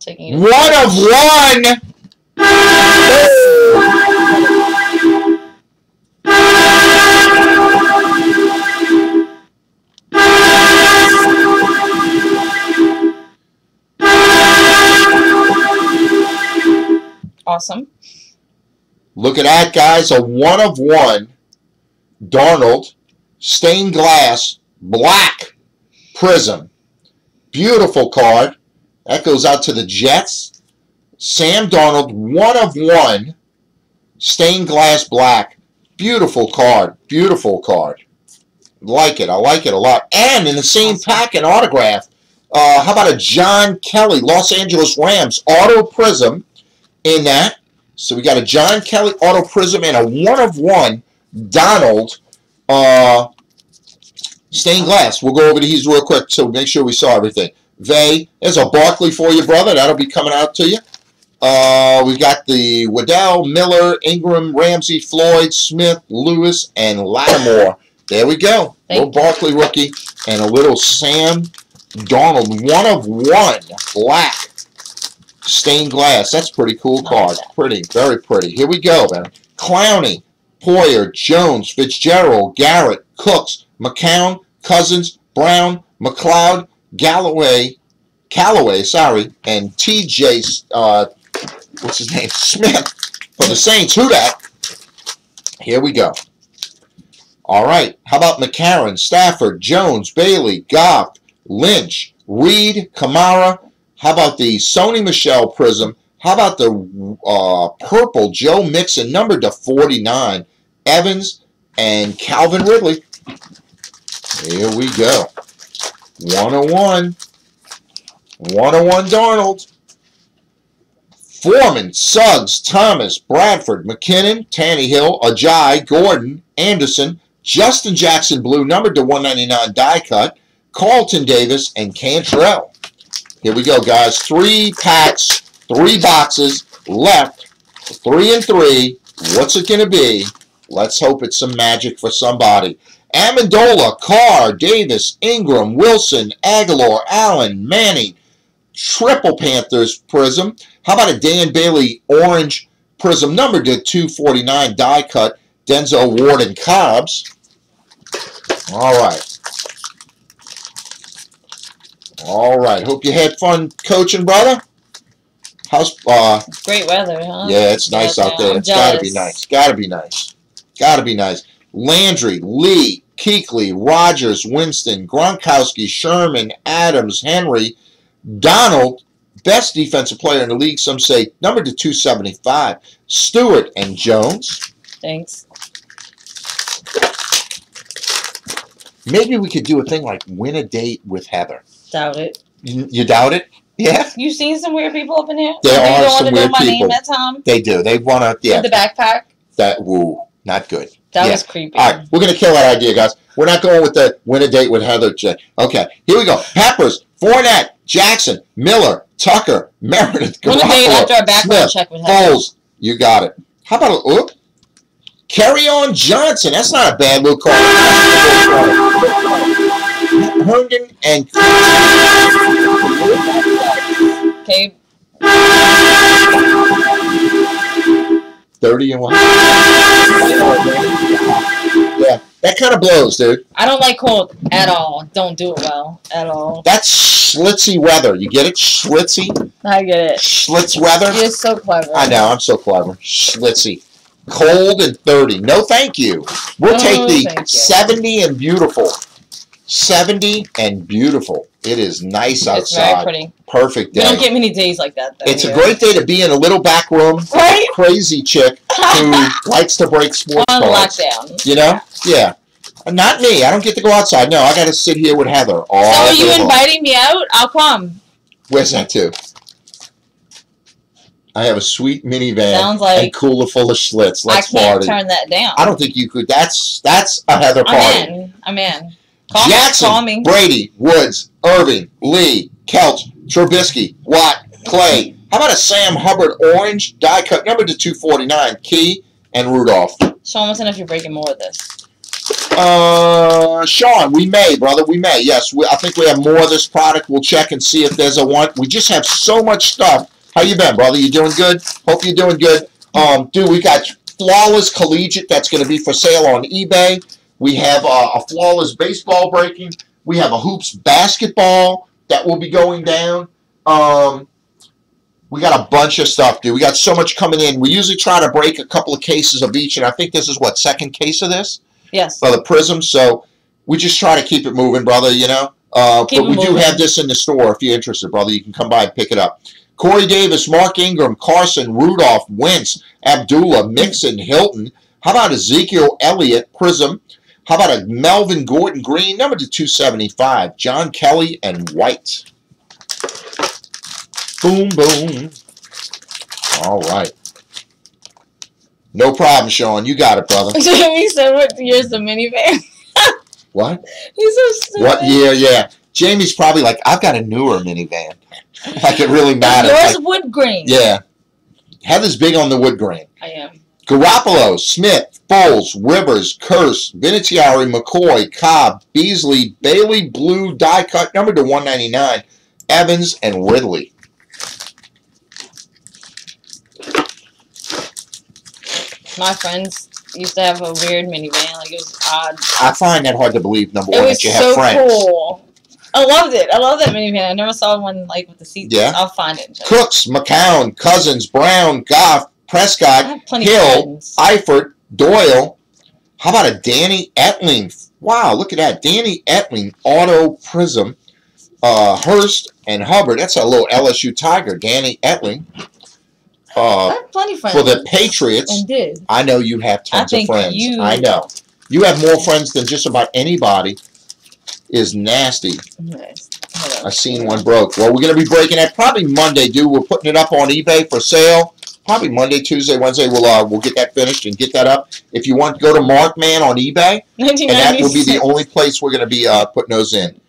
Taking. One of one. Awesome. Look at that, guys. A one of one. Darnold, stained glass, black Prizm. Beautiful card. That goes out to the Jets. Sam Darnold, one of one. Stained glass black. Beautiful card. Beautiful card. Like it. I like it a lot. And in the same pack and autograph, uh, how about a John Kelly, Los Angeles Rams, auto Prizm in that. So we got a John Kelly auto Prizm and a one of one Darnold uh, stained glass. We'll go over to these real quick so make sure we saw everything. Vay, there's a Barkley for you, brother. That'll be coming out to you. Uh, we got the Waddell, Miller, Ingram, Ramsey, Floyd, Smith, Lewis, and Lattimore. There we go. Thank little Barkley rookie and a little Sam Darnold. One of one black stained glass. That's a pretty cool card. Pretty, very pretty. Here we go, man. Clowney, Poyer, Jones, Fitzgerald, Garrett, Cooks, McCown, Cousins, Brown, McLeod, Galloway, Callaway, sorry, and T.J. Uh, what's his name? Smith for the Saints. Who that? Here we go. All right. How about McCarron, Stafford, Jones, Bailey, Goff, Lynch, Reed, Kamara? How about the Sony Michel Prizm? How about the uh, purple Joe Mixon, numbered to 49, Evans, and Calvin Ridley? Here we go. 101. 101 Darnold. Foreman, Suggs, Thomas, Bradford, McKinnon, Tannehill, Ajayi, Gordon, Anderson, Justin Jackson Blue, numbered to 199 die cut, Carlton Davis, and Cantrell. Here we go, guys. Three packs, three boxes left. Three and three. What's it going to be? Let's hope it's some magic for somebody. Amendola, Carr, Davis, Ingram, Wilson, Agholor, Allen, Manning, Triple Panthers Prizm. How about a Dan Bailey Orange Prizm number to 249 die cut, Denzel Ward and Cobbs. All right. All right. Hope you had fun coaching, brother. How's uh Great weather, huh? yeah, it's nice Yeah, out there. I'm It's gotta be nice. Gotta be nice. Gotta be nice. Landry, Lee, Kuechly, Rogers, Winston, Gronkowski, Sherman, Adams, Henry, Donald, best defensive player in the league, some say number to 275. Stewart and Jones. Thanks. Maybe we could do a thing like win a date with Heather. Doubt it. You, you doubt it? Yeah, You've seen some weird people up in here? There They are some weird people. Name that time they do. They want to, yeah, with the backpack. that, woo, not good. That Yeah. was creepy. All right, we're going to kill that idea, guys. We're not going with the win a date with Heather. J. Okay, here we go. Peppers, Fournette, Jackson, Miller, Tucker, Meredith, Win a date Garoppolo, after a background Smith, check with. Foles. You got it. How about a look? Carry on Johnson. That's not a bad little call. Herndon and Okay. 30 and 1. Yeah, that kind of blows, dude. I don't like cold at all. Don't do it well at all. That's schlitzy weather. You get it? Schlitzy? I get it. Schlitz weather? You're so clever. I know, I'm so clever. Schlitzy. Cold and 30. No, thank you. We'll No, take the 70 and beautiful. 70 and beautiful. It is nice It's very outside. pretty. Perfect day. We don't get many days like that though. It's a great day to be in a little back room. Right? Crazy chick who likes to break sports on cards. lockdown. You know? Yeah. Not me. I don't get to go outside. No, I got to sit here with Heather all So are you long. inviting me out? I'll come. Where's that to? I have a sweet minivan Sounds like- and cooler full of schlitz. I Let's I can't party. turn that down. I don't think you could. That's that's a Heather party. I'm in. I'm in. Call Jackson, me. Call me. Brady, Woods, Irving, Lee, Kelce, Trubisky, Watt, Clay. How about a Sam Hubbard orange die cut number to 249? Key and Rudolph. Show us if you're breaking more of this. Uh, Sean, we may, brother, we may. Yes, we, I think we have more of this product. We'll check and see if there's a one. We just have so much stuff. How you been, brother? You doing good? Hope you're doing good. Um, dude, we got flawless collegiate that's going to be for sale on eBay. We have uh, a flawless baseball breaking. We have a hoops basketball that will be going down. Um, we got a bunch of stuff, dude. We got so much coming in. We usually try to break a couple of cases of each, and I think this is what second case of this Yes. for the Prizm. So we just try to keep it moving, brother. You know. Uh, but we it do have this in the store if you're interested, brother. You can come by and pick it up. Corey Davis, Mark Ingram, Carson, Rudolph, Wentz, Abdullah, Mixon, Hilton. How about Ezekiel Elliott, Prizm? How about a Melvin Gordon Green, number to 275, John Kelly and White. Boom, boom. All right. No problem, Sean. You got it, brother. Jamie said, "What year's the minivan?" What? He's so stupid. What year? Yeah. Jamie's probably like, I've got a newer minivan. Like it really matters. Yours Like, wood grain. yeah. Heather's big on the wood grain. I am. Garoppolo, Smith, Foles, Rivers, Kearse, Vinatieri, McCoy, Cobb, Beasley, Bailey, Blue, die cut, number to 199, Evans, and Ridley. My friends used to have a weird minivan. Like it was odd. I find that hard to believe. Number It one, was that you have so friends. cool. I loved it. I love that minivan. I never saw one like with the seats. Yeah. I'll find it. and show you. Cooks, McCown, Cousins, Brown, Goff, Prescott, Hill. Eifert, Doyle. How about a Danny Etling? Wow, look at that. Danny Etling, Auto Prism, uh, Hurst, and Hubbard. That's a little LSU Tiger. Danny Etling. I Uh, have plenty of friends. for the Patriots. I know you have tons of friends. you- I know. You have more friends than just about anybody. Is nasty. Nice. I seen one broke. Well, we're gonna be breaking that probably Monday, dude. We're putting it up on eBay for sale. Probably Monday, Tuesday, Wednesday. We'll uh, we'll get that finished and get that up. If you want, to go to Markman on eBay, and that will be the only place we're gonna be uh, putting those in.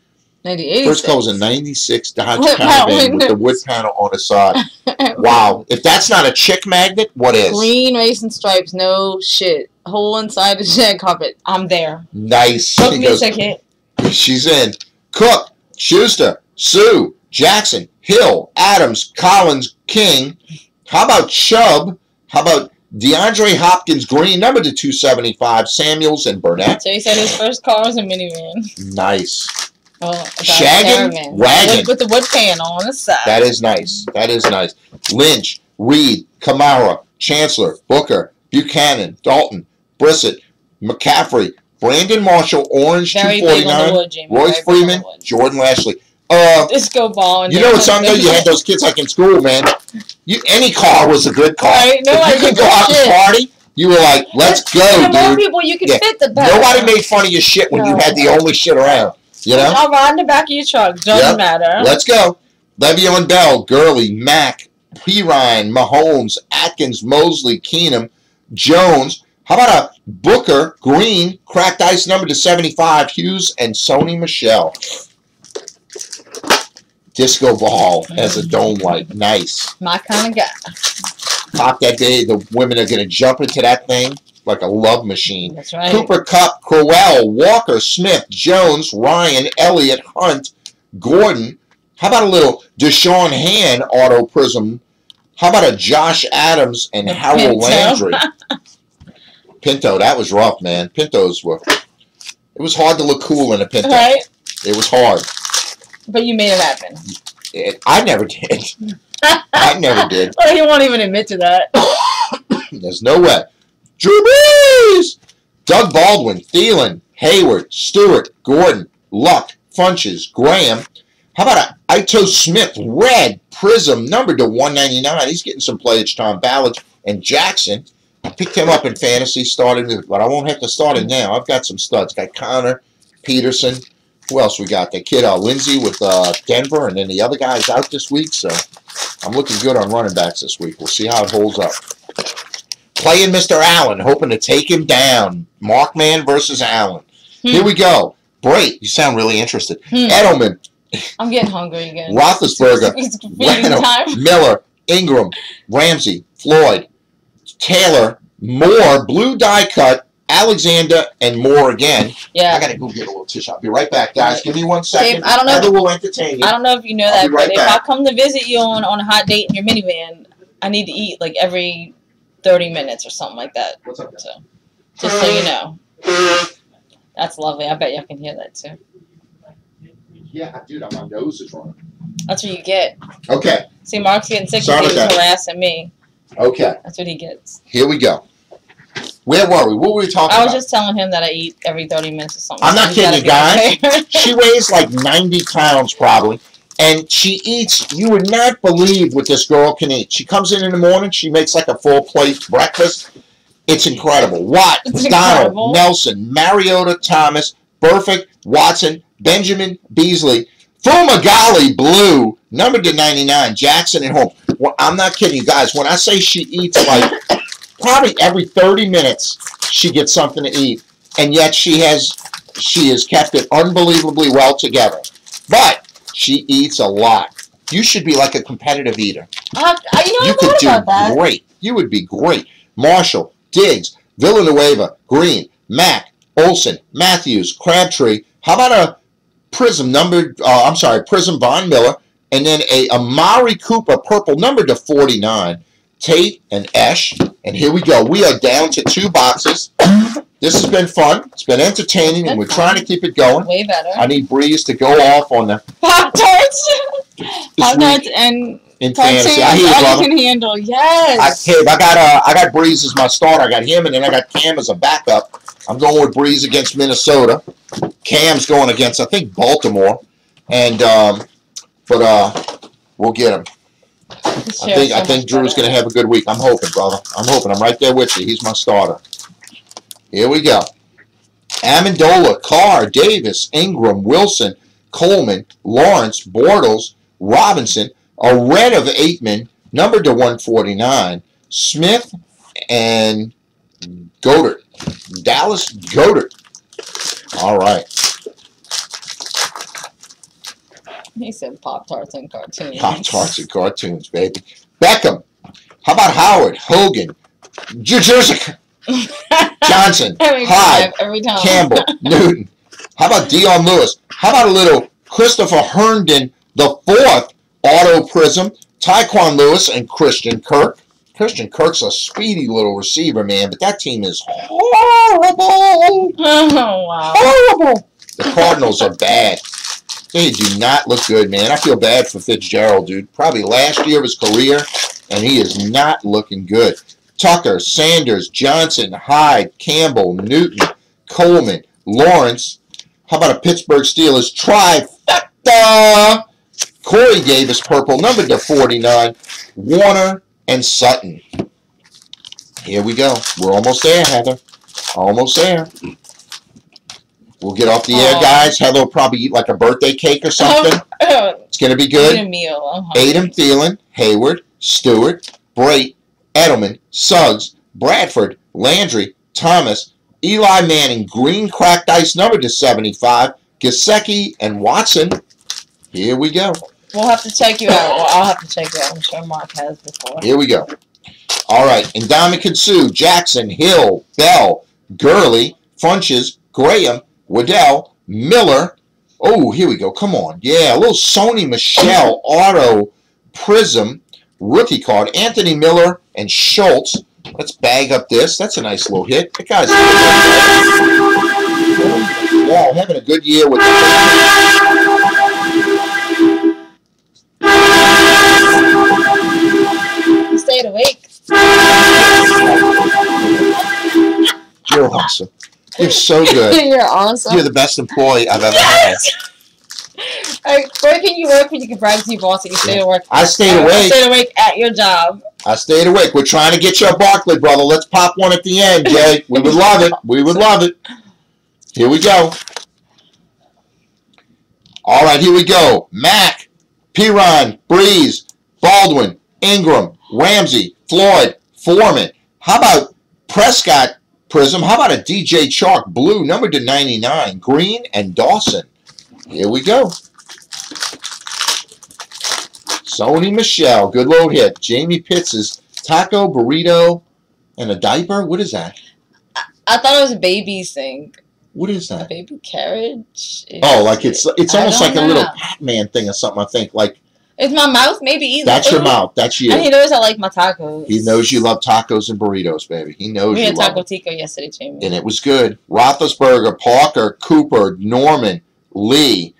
98. First car was a '96 Dodge Caravan with the wood panel on the side. Wow! If that's not a chick magnet, what is? Green racing stripes, no shit. Hole inside the shed carpet. I'm there. Nice. Book me a goes, ticket. She's in. Cook, Schuster, Sue, Jackson, Hill, Adams, Collins, King. How about Chubb? How about DeAndre Hopkins, Green, number to 275, Samuels, and Burnett? So he said his first car was a minivan. Nice. Oh, a Shaggin', caravan. With, with the wood panel on the side. That is nice. That is nice. Lynch, Reed, Kamara, Chancellor, Booker, Buchanan, Dalton, Brissett, McCaffrey, Brandon Marshall, Orange Very big on the 249, wood. Royce Very Freeman. Jordan Lasley. Uh, Disco ball. And You know though? You had those kids like in school, man. You any car was a good car. Right, no, I if you could go out shit. and party, you were like, "Let's go, The more people you could Yeah. fit, the better. Nobody made fun of your shit when you had the only shit around. You know? I'll ride in the back of your truck. Doesn't Yep. matter. Let's go. Le'Veon Bell, Gurley, Mack, P. Ryan, Mahomes, Atkins, Mosley, Keenum, Jones. How about a Booker, Green, cracked ice number to 75, Hughes, and Sony Michel. Disco ball as a dome light. Nice. My kind of guy. Pop that day, the women are going to jump into that thing like a love machine. That's right. Cooper Kupp, Crowell, Walker, Smith, Jones, Ryan, Elliott, Hunt, Gordon. How about a little Da'Shawn Hand auto Prizm? How about a Josh Adams and Harold Pinto. Landry? Pinto, that was rough, man. Pintos were. It was hard to look cool in a Pinto. Right? It was hard. But you made it happen. It, I never did. I never did. Well, he won't even admit to that. There's no way. Drew Brees! Doug Baldwin, Thielen, Hayward, Stewart, Gordon, Luck, Funches, Graham. How about a Ito Smith, red Prizm, numbered to 199? He's getting some play. It's Tom Ballard and Jackson. I picked him up in fantasy, started with, but I won't have to start him now. I've got some studs. Got Connor, Peterson. Who else we got? That kid uh, Lindsey with uh, Denver, and then the other guy's out this week. So I'm looking good on running backs this week. We'll see how it holds up. Playing Mr. Allen, hoping to take him down. Markman versus Allen. Here Hmm. we go. Brate, you sound really interested. Hmm. Edelman, I'm getting hungry again. Roethlisberger, It's feeding Randall, time. Miller, Ingram, Ramsey, Floyd, Taylor, Moore, Blue Die Cut, Alexander, and more again. Yeah. I gotta go get a little tissue. I'll be right back, guys. Give me one second. Dave, I don't know- Heather will entertain you. I don't know if you know I'll that, right but back. if I come to visit you on, on a hot date in your minivan, I need to eat like every 30 minutes or something like that. What's up, guys? So, just so you know. That's lovely. I bet y'all can hear that too. Yeah, dude, my nose is running. That's what you get. Okay, See, Mark's getting sick because he about was harassing me. okay. That's what he gets. Here we go. Where were we? What were we talking about? I was about? just telling him that I eat every 30 minutes or something. I'm so not kidding you, guys. she weighs like 90 pounds probably and she eats you would not believe what this girl can eat she comes in in the morning she makes like a full plate breakfast it's incredible watt It's donald incredible. nelson mariota thomas burfict watson benjamin beasley fumagalli blue number to 99 jackson and home well, i'm not kidding you guys when i say she eats like probably every 30 minutes she gets something to eat and yet she has she has kept it unbelievably well together. But she eats a lot. You should be like a competitive eater. Uh, you know, You I could do that. great. You would be great. Marshall, Diggs, Villanueva, Green, Mack, Olsen, Matthews, Crabtree. How about a Prizm numbered? Uh, I'm sorry, Prizm Von Miller, and then a Amari Cooper purple numbered to 49. Tate, and Esh. And here we go. We are down to two boxes. This has been fun. It's been entertaining, and we're trying to keep it going. Way better. I need Brees to go off on the Pop tarts. Pop tarts and in fantasy. I hear you, brother. can handle. I, Yes. Cave, I got uh, I got Brees as my starter. I got him, and then I got Cam as a backup. I'm going with Brees against Minnesota. Cam's going against I think Baltimore, and um, but uh, we'll get him. I think I think Drew's going to have a good week. I'm hoping, brother. I'm hoping. I'm right there with you. He's my starter. Here we go. Amendola, Carr, Davis, Ingram, Wilson, Coleman, Lawrence, Bortles, Robinson, a red of Aikman, numbered to 149, Smith, and Goedert. Dallas Goedert. All right. He said Pop Tarts and cartoons. Pop Tarts and cartoons, baby. Beckham. How about Howard, Hogan, Juszczyk, Johnson, every Hyde, every time. Campbell, Newton. How about Dion Lewis? How about a little Christopher Herndon the fourth auto Prizm, Tyquan Lewis and Christian Kirk. Christian Kirk's a speedy little receiver, man, but that team is horrible. Oh wow. Horrible. The Cardinals are bad. They do not look good, man. I feel bad for Fitzgerald, dude. Probably last year of his career, and he is not looking good. Tucker, Sanders, Johnson, Hyde, Campbell, Newton, Coleman, Lawrence. How about a Pittsburgh Steelers trifecta? Corey Davis, purple, number to 49. Warner and Sutton. Here we go. We're almost there, Heather. Almost there. We'll get off the air, guys. Heather will probably eat like a birthday cake or something. It's going to be Eat good. a meal. Hungry. Adam Thielen, Hayward, Stewart, Brate, Edelman, Suggs, Bradford, Landry, Thomas, Eli Manning, Green Cracked Ice number to 75, Gesicki, and Watson. Here we go. We'll have to check you out. Well, I'll have to check you out. I'm sure Mark has before. Here we go. All right. Indomitian Sue, Jackson, Hill, Bell, Gurley, Funches, Graham, Waddell, Miller. Oh, here we go. Come on. Yeah, a little Sony Michel Auto Prizm rookie card. Anthony Miller and Schultz. Let's bag up this. That's a nice little hit. That guy's yeah, having a good year with stayed awake. You're awesome. You're so good. You're awesome. You're the best employee I've ever had. Like, where can you work when you can brag to your boss that you stayed awake? I stayed I awake. stayed awake at your job. I stayed awake. We're trying to get you a Barkley, brother. Let's pop one at the end, Jay. We would love it. We would love it. Here we go. All right, here we go. Mac, Piron, Brees, Baldwin, Ingram, Ramsey, Floyd, Foreman. How about Prescott Prizm? How about a DJ Chark Blue, number to 99, Green, and Dawson? Here we go. Sony Michel, good load hit. Jamie Pitts' taco, burrito, and a diaper. What is that? I thought it was a baby thing. What is that? A baby carriage. Oh, like it's it's almost like a little Batman thing or something. I think like It's my mouth, maybe either. that's your Ooh. mouth. That's you. And he knows I like my tacos. He knows you love tacos and burritos, baby. He knows We you had love Taco them. Tico yesterday, Jamie. and it was good. Roethlisberger, Parker, Cooper, Norman, Lee,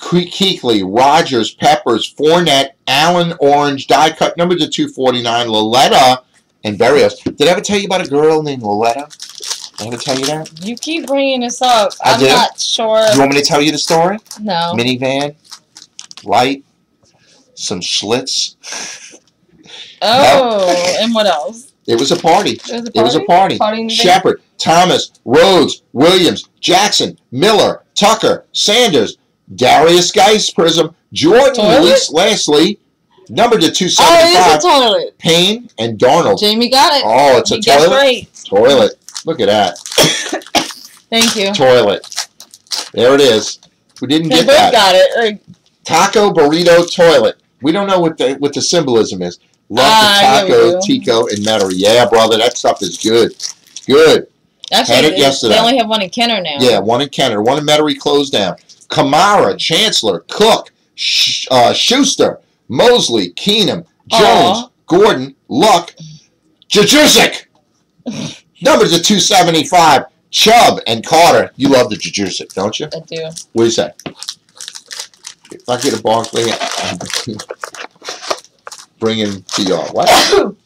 Ke- Kuechly, Rogers, Peppers, Fournette, Allen, Orange, die cut number to 249, Lauletta, and Berrios. Did I ever tell you about a girl named Lauletta? Did I ever tell you that? You keep bringing this up. I I'm did. not sure. You want me to tell you the story? No. Minivan, light, some Schlitz. Oh, and what else? It was a party. It was a party. It was a party. Party in the day? Shepard, Thomas, Rhodes, Williams, Jackson, Miller, Tucker, Sanders, Derrius Guice, Prizm, Jordan? Least, Lasley, number to Oh, it 275, is a toilet. Payne, and Darnold. Jamie got it. Oh, it's a you toilet? right. Toilet. Look at that. Thank you. Toilet. There it is. We didn't They get both that. got it. Like, Taco, burrito, toilet. We don't know what the what the symbolism is. Love Ah, the taco. Tico, and Metairie. Yeah, brother, that stuff is good. Good. actually, Had it they, yesterday. they only have one in Kenner now. Yeah, one in Kenner. one in Metairie closed down. Kamara, Chancellor, Cook, Sh- uh, Schuster, Mosley, Keenum, Jones, Aw. Gordon, Luck, Juszczyk. Number to 275, Chubb and Carter. You love the Juszczyk, don't you? I do. What do you say? If I get a Barkley, I'm bringing TR. What?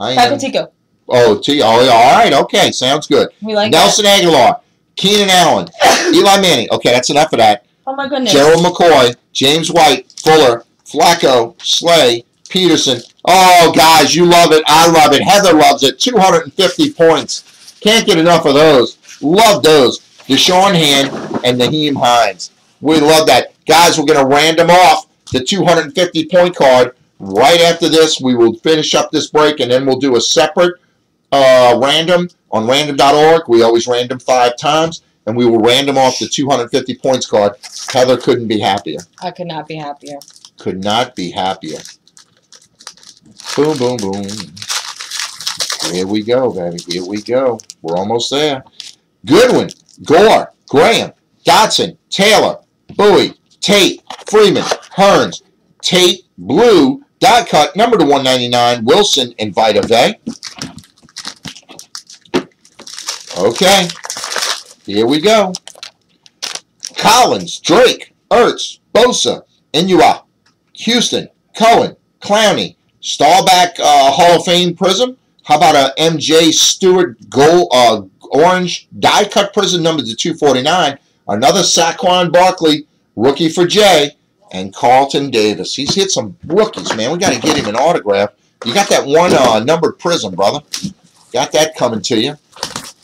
I am. Pacotico. Oh, T. Oh, yeah, all right. Okay, sounds good. We like Nelson Agholor, Keenan Allen, Eli Manning. Okay, that's enough of that. that. Oh my goodness. Gerald McCoy, James White, Fuller, Flacco, Slay, Peterson. Oh, guys, you love it. I love it. Heather loves it. 250 points. Can't get enough of those. Love those. Da'Shawn Hand and Nyheim Hines. We love that. Guys, we're going to random off the 250 point card. Right after this, we will finish up this break and then we'll do a separate uh, random on random.org. We always random five times and we will random off the 250 points card. Heather couldn't be happier. I could not be happier. Could not be happier. Boom, boom, boom. Here we go, baby. Here we go. We're almost there. Goodwin, Gore, Graham, Dotson, Taylor, Bowie, Tate, Freeman, Hurns, Tate, Blue, dot cut, number to 199, Wilson, and Vita Vea. Okay. Here we go. Collins, Drake, Ertz, Bosa, Inua, Houston, Cohen, Clowney, Staubach uh, Hall of Fame Prizm. How about a MJ Stewart gold uh, orange die cut Prizm number to 249? Another Saquon Barkley rookie for Jay and Carlton Davis. He's hit some rookies, man. We got to get him an autograph. You got that one uh, numbered prism, brother. Got that coming to you.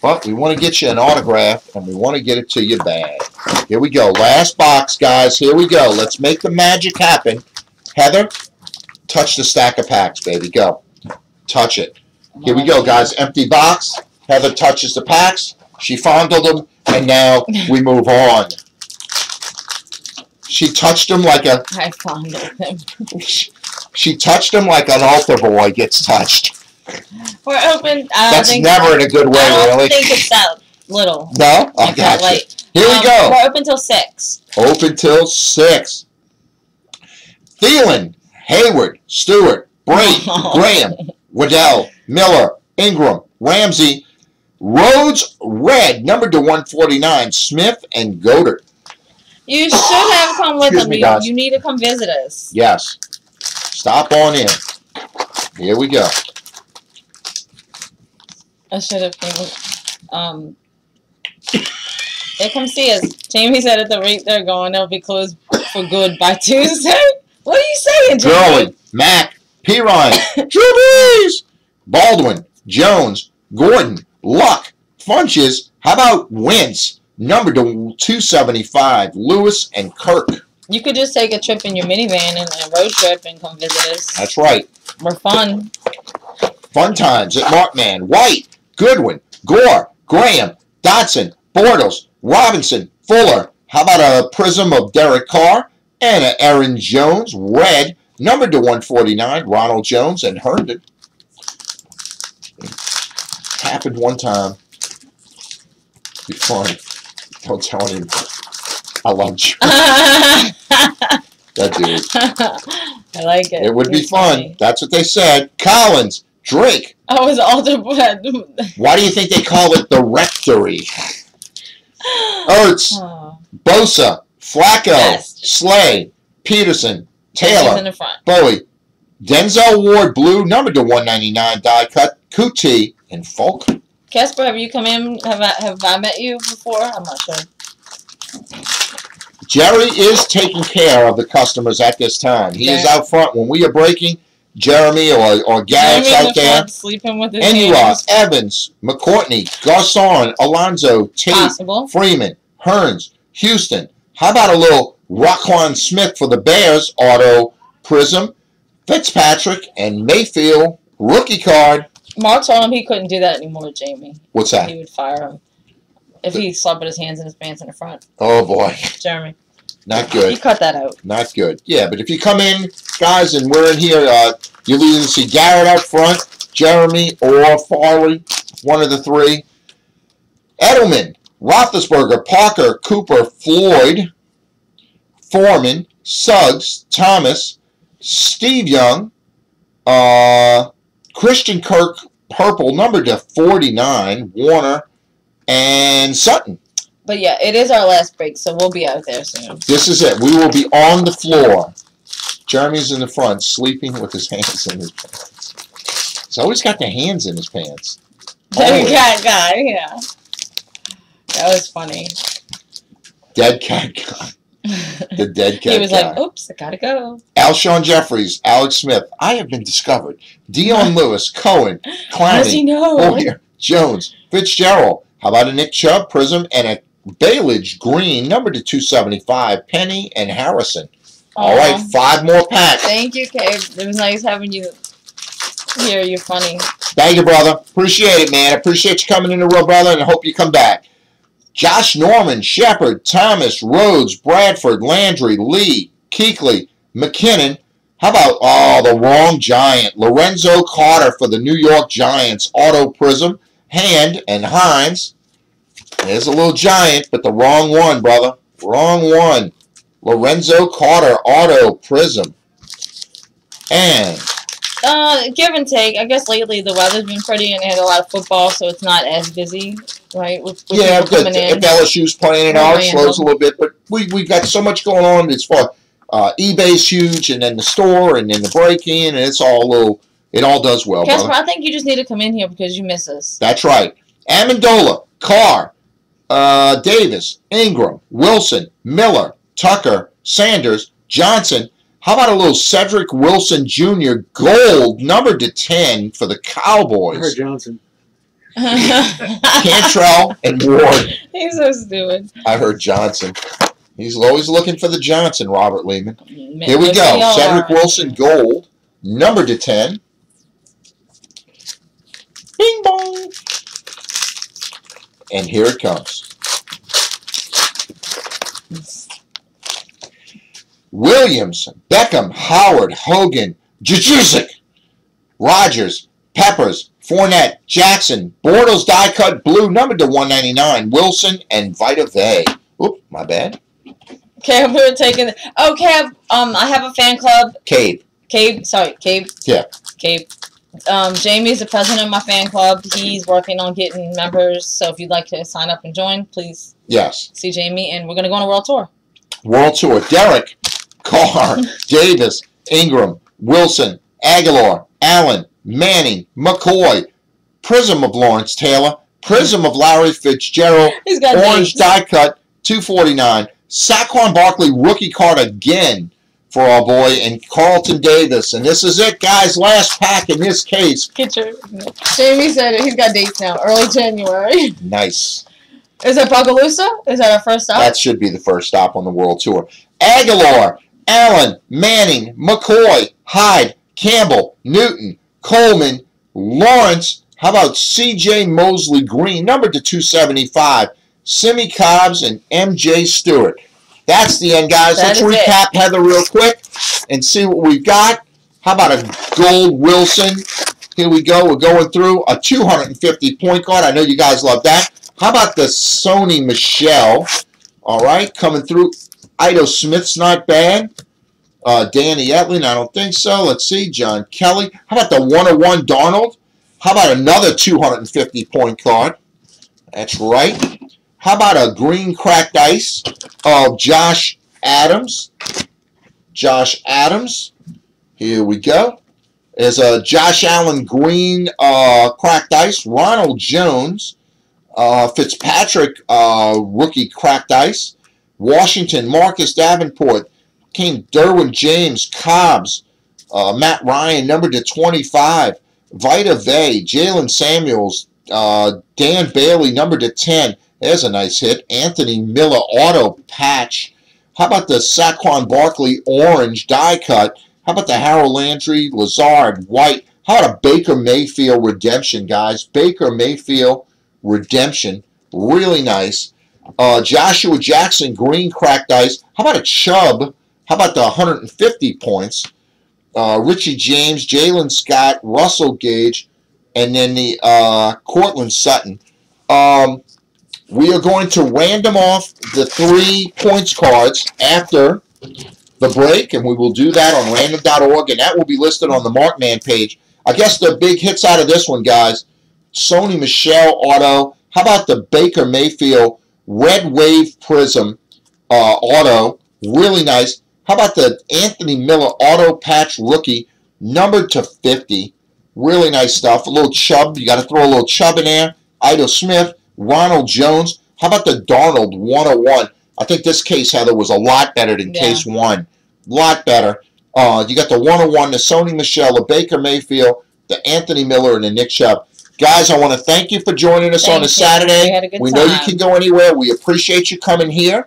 But we want to get you an autograph, and we want to get it to you bad. Here we go. Last box, guys. Here we go. Let's make the magic happen. Heather, touch the stack of packs, baby. Go. Touch it. Here we go, guys. Empty box. Heather touches the packs. She fondled them, and now we move on. She touched him like a I fondled him. she touched him like an altar boy gets touched. We're open. I That's never in a good way, I don't really. think it's that little. No, I Like that got you. late. Here we Um, go. We're open till six. Open till six. Thielen, Hayward, Stewart, Brady, Graham, Waddell, Miller, Ingram, Ramsey, Rhodes, Red, numbered to 149, Smith, and Goedert. You should have come with Excuse us. me, You, guys. you need to come visit us. Yes. Stop on in. Here we go. I should have came. Um, they come see us. Jamie said at the rate they're going, they'll be closed for good by Tuesday. What are you saying, Jamie? Gurley, Mack, Pirine, Drew Brees, Baldwin, Jones, Gordon, Luck, Funches. How about Wentz? Number to 275, Lewis and Kirk. You could just take a trip in your minivan and a road trip and come visit us. That's right. We're fun. Fun times at Markman. White, Goodwin, Gore, Graham, Dotson, Bortles, Robinson, Fuller. How about a Prizm of Derek Carr and a Aaron Jones, red, number to 149, Ronald Jones and Herndon. Happened one time. Be fun. Don't tell anyone. I love you. That dude. I like it. It would be fun. funny. That's what they said. Collins, Drake, I was altar Why do you think they call it the rectory? Ertz, Oh, Bosa, Flacco, Yes. Slay, Peterson, Taylor, the front. Bowie, Denzel Ward, blue, number to 199, die cut, Kuti, and Folk. Casper, have you come in? Have I have I met you before? I'm not sure. Jerry is taking care of the customers at this time. He is out front. When we are breaking, Jeremy or, or Garrett's in out the there. front sleeping with his hands. Evans, McCourtney, Garcon, Alonzo, Tate, Possible. Freeman, Hurns, Houston. How about a little Roquan Smith for the Bears auto Prizm? Fitzpatrick and Mayfield rookie card. Mark told him he couldn't do that anymore, Jamie. What's that? He would fire him if he slept with his hands in his pants in the front. Oh boy, Jeremy, not good. he cut that out. Not good. Yeah, but if you come in, guys, and we're in here, uh, you'll either see Garrett out front, Jeremy, or Farley, one of the three. Edelman, Roethlisberger, Parker, Cooper, Floyd, Foreman, Suggs, Thomas, Steve Young, uh, Christian Kirk purple, number to 49, Warner and Sutton. But yeah, it is our last break, so we'll be out there soon. This is it. We will be on the floor. Jeremy's in the front, sleeping with his hands in his pants. He's always got the hands in his pants. Always. cat guy, yeah. That was funny. Dead cat guy. The dead cat he was guy. like, oops, I gotta go. Alshon Jeffries, Alex Smith. I have been discovered. Dion Lewis, Cohen, does he Clowney, know? Boyer, Jones, Fitzgerald. How about a Nick Chubb, Prizm, and a Bailage Green, number to 275, Penny and Harrison. All right, five more packs. Thank you, Gabe. It was nice having you here. You're funny. Thank you, brother. Appreciate it, man. Appreciate you coming in the real brother, and I hope you come back. Josh Norman, Shepard, Thomas, Rhodes, Bradford, Landry, Lee, Kuechly, McKinnon. How about oh the wrong giant? Lorenzo Carter for the New York Giants, Auto Prizm, Hand and Hines. There's a little giant, but the wrong one, brother. Wrong one. Lorenzo Carter, Auto Prizm. And Uh, give and take. I guess lately the weather's been pretty, and they had a lot of football, so it's not as busy, right? With, with yeah, people if, coming in. if LSU's playing it out, it slows a little bit. But we we've got so much going on as far uh, eBay's huge, and then the store, and then the break-in, and it's all a little. It all does well, Casper, brother. I think you just need to come in here because you miss us. That's right. Amendola, Carr, uh, Davis, Ingram, Wilson, Miller, Tucker, Sanders, Johnson. How about a little Cedric Wilson Jr. gold, numbered to ten for the I heard Cowboys? Johnson. Cantrell and Ward. He's so stupid. I heard Johnson. He's always looking for the Johnson, Robert Lehman. Mm, here we go. they are. Cedric Wilson, gold, number to 10. Bing bong. And here it comes. Williams, Beckham, Howard, Hogan, Juszczyk, Rogers, Peppers, Fournette, Jackson, Bortles die cut blue, numbered to 199, Wilson, and Vita Vea. Oop, my bad. Okay, we're taking. Oh, Cab. Um, I have a fan club. Cade. Cabe, sorry, Cabe. Yeah. Cabe. Um, Jamie's the president of my fan club. He's working on getting members. So if you'd like to sign up and join, please Yes. see Jamie. And we're gonna go on a world tour. World Tour. Derek, Carr, Davis, Ingram, Wilson, Aguilar, Allen, Manning, McCoy, Prizm of Lawrence Taylor, Prizm of Larry Fitzgerald, He's got Orange die cut, 249. Saquon Barkley rookie card again for our boy, and Carlton Davis. And this is it, guys. Last pack in this case. Get your. Jamie said it. He's got dates now. Early January. Nice. Is that Bogalusa? Is that our first stop? That should be the first stop on the World Tour. Aguilar, Allen, Manning, McCoy, Hyde, Campbell, Newton, Coleman, Lawrence. How about C.J. Mosley Green, number to 275, Simmie Cobbs, and M.J. Stewart. That's the end, guys. That Let's is it. recap Heather real quick and see what we've got. How about a gold Wilson? Here we go. We're going through a 250 point card. I know you guys love that. How about the Sony Michel? All right, coming through. Ito Smith's not bad. Uh, Danny Etlin, I don't think so. Let's see. John Kelly. How about the 101 Donald? How about another 250 point card? That's right. How about a green cracked ice of Josh Adams? Josh Adams. Here we go. There's a Josh Allen green uh, cracked ice. Ronald Jones. Uh, Fitzpatrick uh, rookie cracked ice. Washington, Marcus Davenport, came Derwin James, Cobbs, uh, Matt Ryan, numbered to 25, Vita Vea, Jaylen Samuels, uh, Dan Bailey, numbered to 10. There's a nice hit. Anthony Miller, auto patch. How about the Saquon Barkley orange die cut? How about the Harold Landry, Lazard, White? How about a Baker Mayfield redemption, guys? Baker Mayfield redemption. Really nice. Uh, Joshua Jackson, green cracked ice. How about a Chubb? How about the 150 points? Uh, Richie James, Jalen Scott, Russell Gage, and then the uh, Courtland Sutton. Um, we are going to random off the three points cards after the break, and we will do that on random.org, and that will be listed on the Markman page. I guess the big hits out of this one, guys. Sony Michel Auto. How about the Baker Mayfield Red Wave Prizm uh, Auto? Really nice. How about the Anthony Miller Auto Patch Rookie, numbered to 50? Really nice stuff. A little chub. You got to throw a little chub in there. Ito Smith, Ronald Jones. How about the Darnold 101? I think this case, Heather, was a lot better than Yeah. case one. lot better. Uh, you got the 101, the Sony Michel, the Baker Mayfield, the Anthony Miller, and the Nick Chubb. Guys, I want to thank you for joining us on a you. Saturday. We good know you can go anywhere. We appreciate you coming here.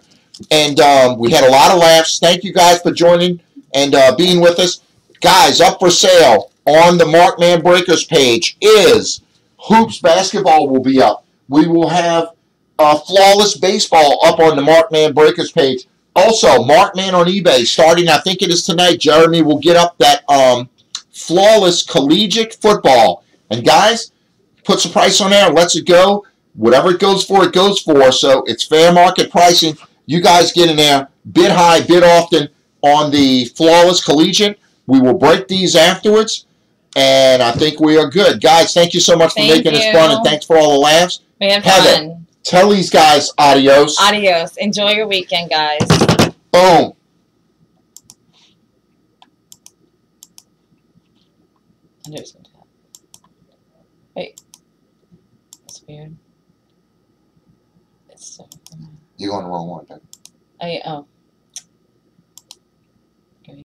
And um, we had a lot of laughs. Thank you guys for joining and uh, being with us. Guys, up for sale on the Markman Breakers page is Hoops Basketball will be up. We will have uh, Flawless Baseball up on the Markman Breakers page. Also, Markman on eBay, starting, I think it is tonight, Jeremy will get up that um, Flawless Collegiate Football. And guys, puts a price on there, lets it go. Whatever it goes for, it goes for. So it's fair market pricing. You guys get in there, bid high, bid often on the Flawless Collegiate. We will break these afterwards. And I think we are good. Guys, thank you so much for Thank making this fun and thanks for all the laughs. We Heather. fun. Tell these guys adios. Adios. Enjoy your weekend, guys. Boom. I knew it was going to happen. Wait. That's weird. It's so. You're going the wrong one. Oh, yeah, oh.